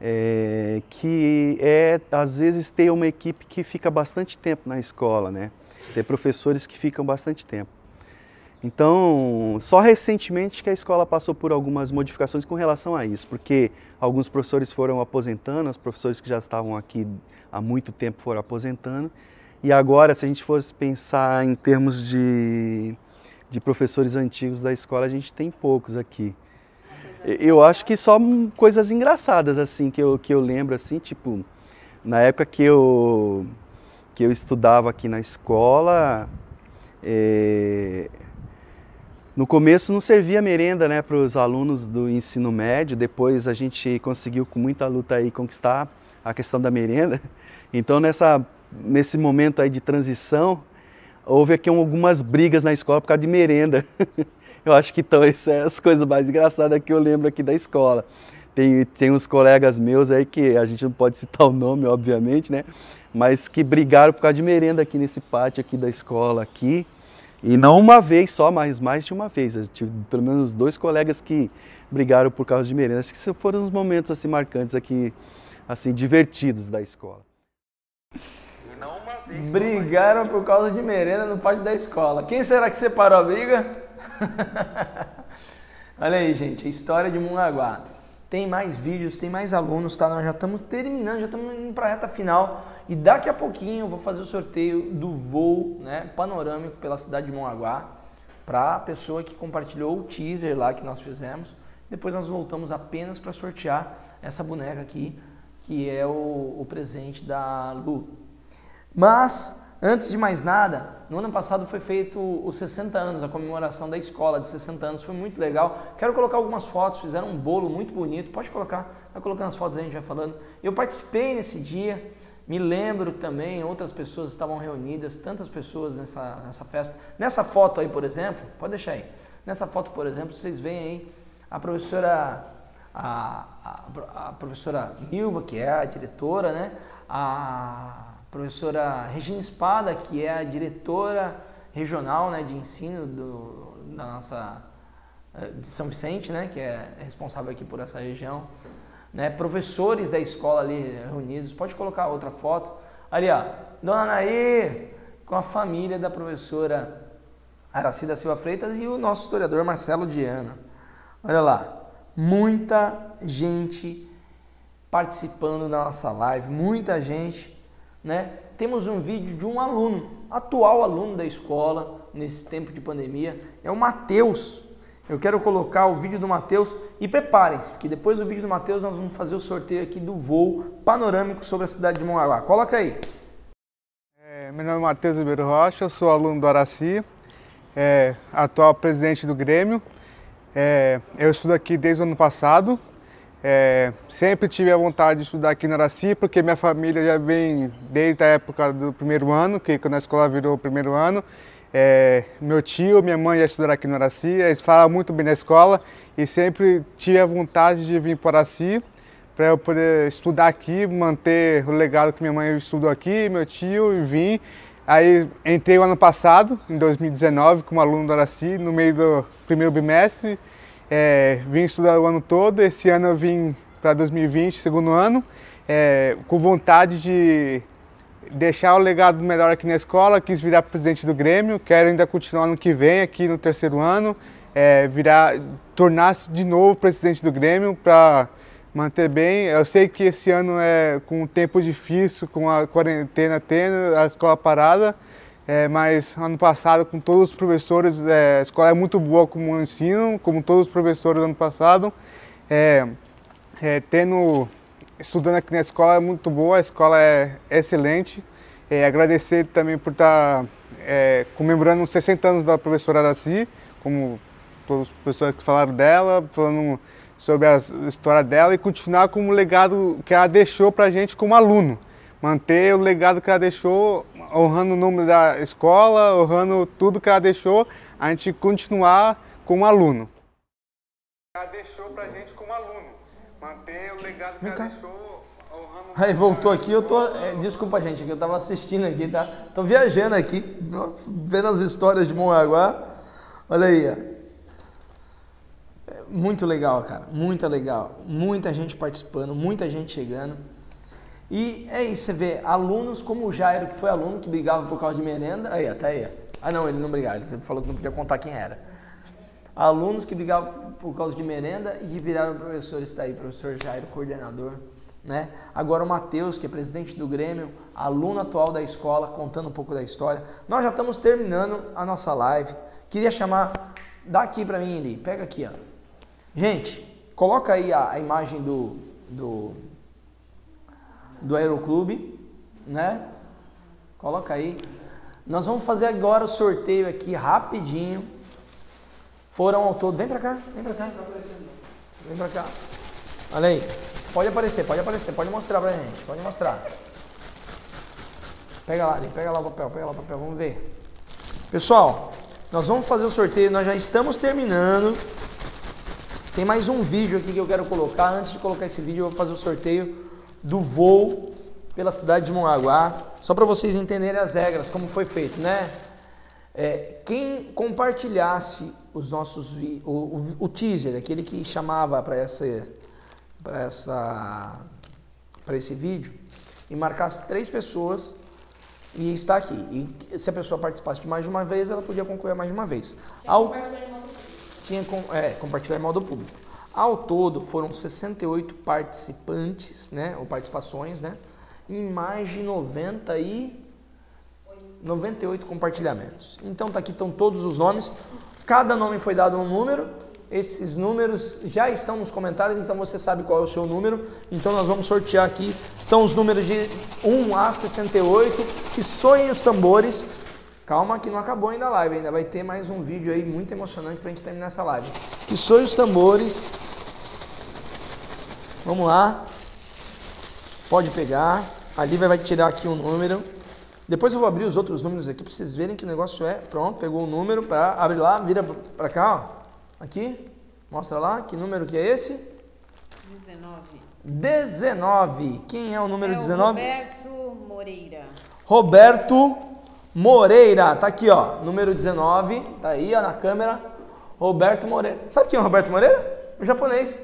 é, que é, às vezes, ter uma equipe que fica bastante tempo na escola, né? Ter professores que ficam bastante tempo. Então, só recentemente que a escola passou por algumas modificações com relação a isso, porque alguns professores foram aposentando, os professores que já estavam aqui há muito tempo foram aposentando, e agora, se a gente fosse pensar em termos de, de professores antigos da escola, a gente tem poucos aqui. Eu acho que só coisas engraçadas, assim, que eu, que eu lembro, assim, tipo, na época que eu, que eu estudava aqui na escola, é, no começo não servia merenda, né, para os alunos do ensino médio, depois a gente conseguiu com muita luta aí conquistar a questão da merenda. Então, nessa, nesse momento aí de transição, houve aqui algumas brigas na escola por causa de merenda. Eu acho que então isso é as coisas mais engraçadas que eu lembro aqui da escola. Tem, tem uns colegas meus aí que a gente não pode citar o nome, obviamente, né? Mas que brigaram por causa de merenda aqui nesse pátio aqui da escola aqui. E não uma vez só, mas mais de uma vez. Eu tive pelo menos dois colegas que brigaram por causa de merenda. Acho que foram uns momentos assim marcantes aqui, assim, divertidos da escola. Brigaram por causa de merenda no pátio da escola. Quem será que separou a briga? Olha aí, gente, a história de Mungaguá. Tem mais vídeos, tem mais alunos, tá? Nós já estamos terminando, já estamos indo para a reta final. E daqui a pouquinho eu vou fazer o sorteio do voo né, panorâmico pela cidade de Mongaguá para a pessoa que compartilhou o teaser lá que nós fizemos. Depois nós voltamos apenas para sortear essa boneca aqui, que é o, o presente da Lu. Mas Antes de mais nada, no ano passado foi feito os 60 anos, a comemoração da escola de 60 anos, foi muito legal. Quero colocar algumas fotos, fizeram um bolo muito bonito, pode colocar, vai colocando as fotos aí, a gente vai falando. Eu participei nesse dia, me lembro também, outras pessoas estavam reunidas, tantas pessoas nessa, nessa festa. Nessa foto aí, por exemplo, pode deixar aí, nessa foto, por exemplo, vocês veem aí a professora, a, a, a professora Milva, que é a diretora, né? A professora Regina Espada, que é a diretora regional né, de ensino do, da nossa, eh, de São Vicente, né, que é responsável aqui por essa região. Né, professores da escola ali reunidos, pode colocar outra foto. Ali, ó, Dona Nair, com a família da professora Aracida Silva Freitas e o nosso historiador Marcelo Diana. Olha lá, muita gente participando da nossa live, muita gente, né? Temos um vídeo de um aluno, atual aluno da escola, nesse tempo de pandemia, é o Matheus. Eu quero colocar o vídeo do Matheus e preparem-se, porque depois do vídeo do Matheus nós vamos fazer o sorteio aqui do voo panorâmico sobre a cidade de Mongaguá. Coloca aí. É, meu nome é Matheus Ribeiro Rocha, eu sou aluno do Araci, é, atual presidente do Grêmio. É, eu estudo aqui desde o ano passado. É, sempre tive a vontade de estudar aqui no Araci, porque minha família já vem desde a época do primeiro ano, que quando a escola virou o primeiro ano. É, meu tio, minha mãe já estudaram aqui no Araci, eles falam muito bem da escola e sempre tive a vontade de vir para Araci para eu poder estudar aqui, manter o legado que minha mãe estudou aqui, meu tio, e vim. Aí entrei o ano passado, em 2019, como aluno do Araci, no meio do primeiro bimestre. É, vim estudar o ano todo, esse ano eu vim para 2020, segundo ano, é, com vontade de deixar o legado melhor aqui na escola, quis virar presidente do Grêmio, quero ainda continuar no que vem aqui no terceiro ano, é, virar, tornar-se de novo presidente do Grêmio para manter bem. Eu sei que esse ano é com um tempo difícil, com a quarentena tendo, a escola parada, é, mas ano passado com todos os professores, é, a escola é muito boa como ensino, como todos os professores ano passado, é, é tendo estudando aqui na escola é muito boa, a escola é excelente. É, agradecer também por estar é, comemorando os 60 anos da professora Araci, como todos os professores que falaram dela, falando sobre a história dela e continuar com o legado que ela deixou para a gente como aluno. Manter o legado que ela deixou, honrando o nome da escola, honrando tudo que ela deixou, a gente continuar como aluno. Ela deixou para a gente como aluno manter o legado que ela deixou. Aí voltou aqui, eu tô. É, desculpa, gente, que eu tava assistindo aqui, tá? Tô viajando aqui, vendo as histórias de Mongaguá. Olha aí, ó. É muito legal, cara. Muito legal. Muita gente participando, muita gente chegando. E é isso, você vê alunos como o Jairo, que foi aluno que brigava por causa de merenda. Aí, até aí. Ah, não, ele não brigava, ele falou que não podia contar quem era alunos que brigavam por causa de merenda e que viraram professores. Está aí, professor Jairo, coordenador. Né? Agora o Matheus, que é presidente do Grêmio, aluno atual da escola, contando um pouco da história. Nós já estamos terminando a nossa live. Queria chamar, dá aqui para mim, Eli, pega aqui, ó. Gente, coloca aí a, a imagem do, do, do Aeroclube, né? Coloca aí. Nós vamos fazer agora o sorteio aqui rapidinho foram ao todo. Vem pra cá, vem pra cá. Vem pra cá. Olha aí. Pode aparecer, pode aparecer, pode mostrar pra gente, pode mostrar. Pega lá, ali, pega lá o papel, pega lá o papel, vamos ver. Pessoal, nós vamos fazer o sorteio, nós já estamos terminando. Tem mais um vídeo aqui que eu quero colocar. Antes de colocar esse vídeo, eu vou fazer o sorteio do voo pela cidade de Mongaguá. Só para vocês entenderem as regras, como foi feito, né? É, quem compartilhasse os nossos o, o, o teaser, aquele que chamava para essa para essa para esse vídeo e marcasse três pessoas e está aqui. E se a pessoa participasse de mais de uma vez, ela podia concorrer mais de uma vez. Ao, tinha com, é, compartilhar em modo público. Ao todo foram 68 participantes, né, ou participações, né, em mais de 90 e 98 compartilhamentos. Então tá aqui estão todos os nomes. Cada nome foi dado um número. Esses números já estão nos comentários, então você sabe qual é o seu número. Então nós vamos sortear aqui. Estão os números de 1 a 68. Que soem os tambores. Calma que não acabou ainda a live, ainda vai ter mais um vídeo aí muito emocionante pra gente terminar essa live. Que soem os tambores. Vamos lá. Pode pegar. Ali vai tirar aqui um número. Depois eu vou abrir os outros números aqui para vocês verem que o negócio é. Pronto, pegou o número para abrir lá, vira para cá, ó. Aqui, mostra lá, que número que é esse? 19. 19. Quem é o número é 19? Roberto Moreira. Roberto Moreira. Tá aqui, ó. Número 19. Tá aí, ó, na câmera. Roberto Moreira. Sabe quem é o Roberto Moreira? O japonês.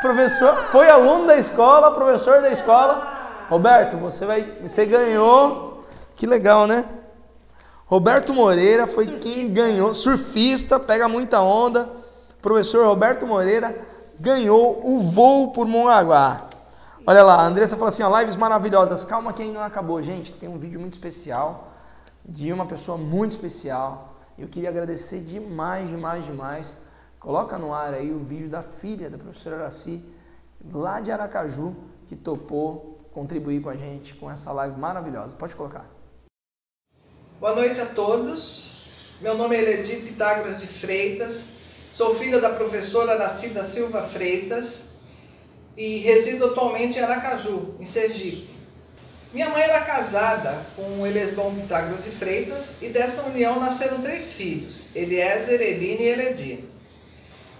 Professor, foi aluno da escola, professor da escola Roberto, você vai, você ganhou. Que legal, né? Roberto Moreira foi surfista. quem ganhou, surfista, pega muita onda. Professor Roberto Moreira ganhou o voo por Mongaguá. Olha lá, a Andressa fala assim, ó, lives maravilhosas. Calma que ainda não acabou, gente. Tem um vídeo muito especial de uma pessoa muito especial. Eu queria agradecer demais, demais, demais. Coloca no ar aí o vídeo da filha da professora Araci, lá de Aracaju, que topou contribuir com a gente com essa live maravilhosa. Pode colocar. Boa noite a todos. Meu nome é Eledi Pitágoras de Freitas. Sou filha da professora Aracida Silva Freitas e resido atualmente em Aracaju, em Sergipe. Minha mãe era casada com Elesbão Pitágoras de Freitas e dessa união nasceram três filhos, Eliezer, Eline e Eledi.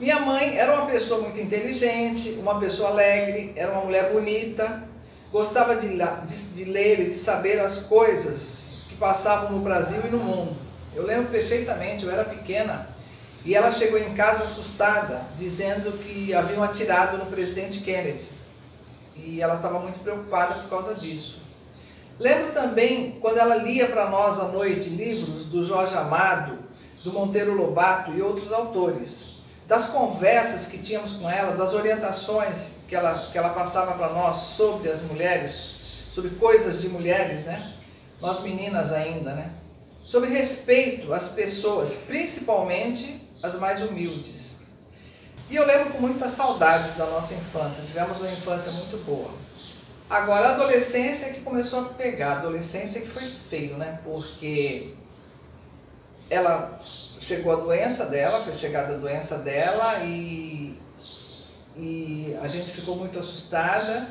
Minha mãe era uma pessoa muito inteligente, uma pessoa alegre, era uma mulher bonita, gostava de, de, de ler e de saber as coisas que passavam no Brasil e no mundo. Eu lembro perfeitamente, eu era pequena, e ela chegou em casa assustada, dizendo que haviam atirado no presidente Kennedy. E ela estava muito preocupada por causa disso. Lembro também quando ela lia para nós à noite livros do Jorge Amado, do Monteiro Lobato e outros autores. Das conversas que tínhamos com ela, das orientações que ela, que ela passava para nós sobre as mulheres, sobre coisas de mulheres, né? Nós meninas ainda, né? Sobre respeito às pessoas, principalmente as mais humildes. E eu lembro com muita saudade da nossa infância, tivemos uma infância muito boa. Agora, a adolescência que começou a pegar, a adolescência que foi feio, né? Porque ela chegou a doença dela, foi chegada a doença dela e, e a gente ficou muito assustada,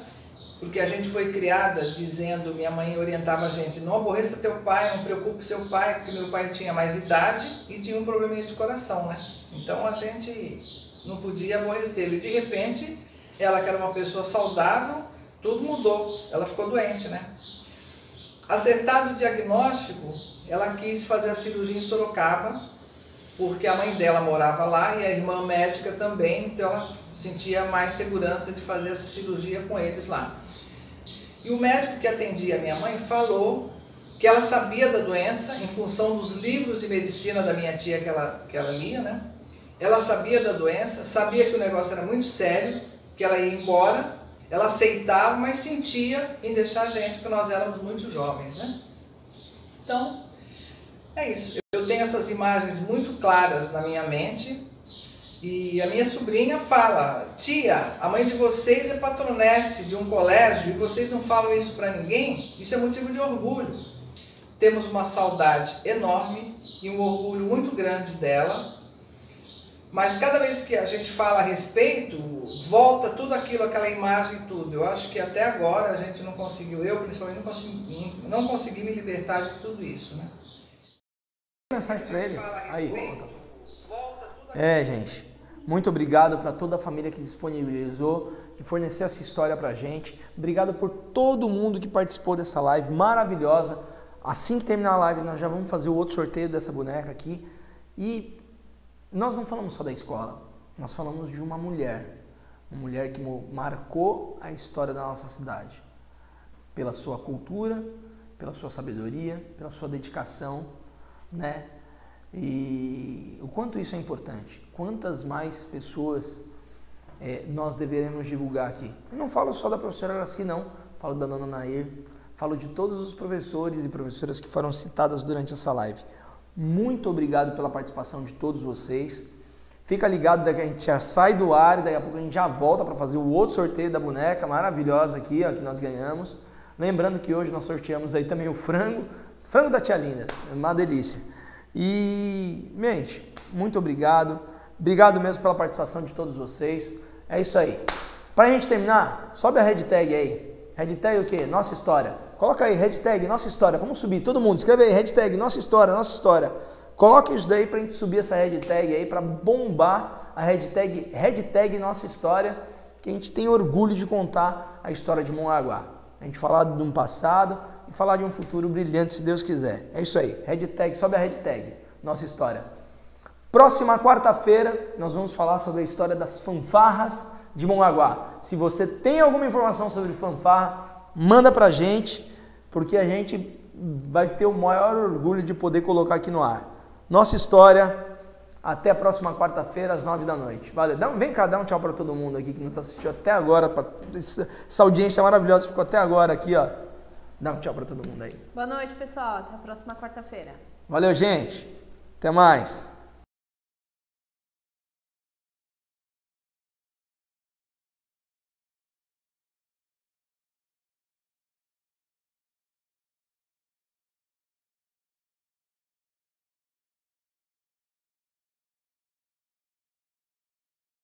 porque a gente foi criada dizendo, minha mãe orientava a gente, não aborreça teu pai, não preocupe seu pai, porque meu pai tinha mais idade e tinha um probleminha de coração, né? Então a gente não podia aborrecê-lo. E de repente, ela que era uma pessoa saudável, tudo mudou. Ela ficou doente, né? Acertado o diagnóstico, ela quis fazer a cirurgia em Sorocaba, porque a mãe dela morava lá e a irmã médica também, então ela sentia mais segurança de fazer essa cirurgia com eles lá. E o médico que atendia a minha mãe falou que ela sabia da doença em função dos livros de medicina da minha tia que ela, que ela lia, né? Ela sabia da doença, sabia que o negócio era muito sério, que ela ia embora, ela aceitava, mas sentia em deixar a gente, porque nós éramos muito jovens, né? Então, é isso. Eu tenho essas imagens muito claras na minha mente e a minha sobrinha fala: Tia, a mãe de vocês é patronesse de um colégio e vocês não falam isso para ninguém? Isso é motivo de orgulho. Temos uma saudade enorme e um orgulho muito grande dela mas cada vez que a gente fala a respeito, volta tudo aquilo, aquela imagem, tudo. Eu acho que até agora a gente não conseguiu, eu principalmente não consegui, não consegui me libertar de tudo isso, né? Mensagem para ele. Aí. É, gente. Muito obrigado para toda a família que disponibilizou, que forneceu essa história para a gente. Obrigado por todo mundo que participou dessa live maravilhosa. Assim que terminar a live, nós já vamos fazer o outro sorteio dessa boneca aqui. E nós não falamos só da escola, nós falamos de uma mulher, uma mulher que marcou a história da nossa cidade, pela sua cultura, pela sua sabedoria, pela sua dedicação, né? E o quanto isso é importante, quantas mais pessoas é, nós deveremos divulgar aqui. Eu não falo só da professora Araci, não, falo da dona Nair, falo de todos os professores e professoras que foram citadas durante essa live. Muito obrigado pela participação de todos vocês. Fica ligado, daqui a gente já sai do ar e daqui a pouco a gente já volta para fazer o outro sorteio da boneca maravilhosa aqui, ó, que nós ganhamos. Lembrando que hoje nós sorteamos aí também o frango, frango da Tia Linda, é uma delícia. E, gente, muito obrigado. Obrigado mesmo pela participação de todos vocês. É isso aí. Para a gente terminar, sobe a hashtag aí. Hashtag o quê? Nossa história. Coloca aí, hashtag Nossa História. Vamos subir, todo mundo. Escreve aí, hashtag Nossa História, Nossa História. Coloque isso daí pra gente subir essa hashtag aí, para bombar a hashtag, hashtag Nossa História, que a gente tem orgulho de contar a história de Mongaguá. A gente falar de um passado e falar de um futuro brilhante, se Deus quiser. É isso aí, hashtag, sobe a hashtag Nossa História. Próxima quarta-feira, nós vamos falar sobre a história das fanfarras de Mongaguá. Se você tem alguma informação sobre fanfarra, manda pra gente, porque a gente vai ter o maior orgulho de poder colocar aqui no ar. Nossa história, até a próxima quarta-feira, às nove da noite. Valeu. Dá, vem cá, dá um tchau para todo mundo aqui que nos assistiu até agora. Pra, essa audiência maravilhosa ficou até agora aqui, ó. Dá um tchau para todo mundo aí. Boa noite, pessoal. Até a próxima quarta-feira. Valeu, gente. Até mais.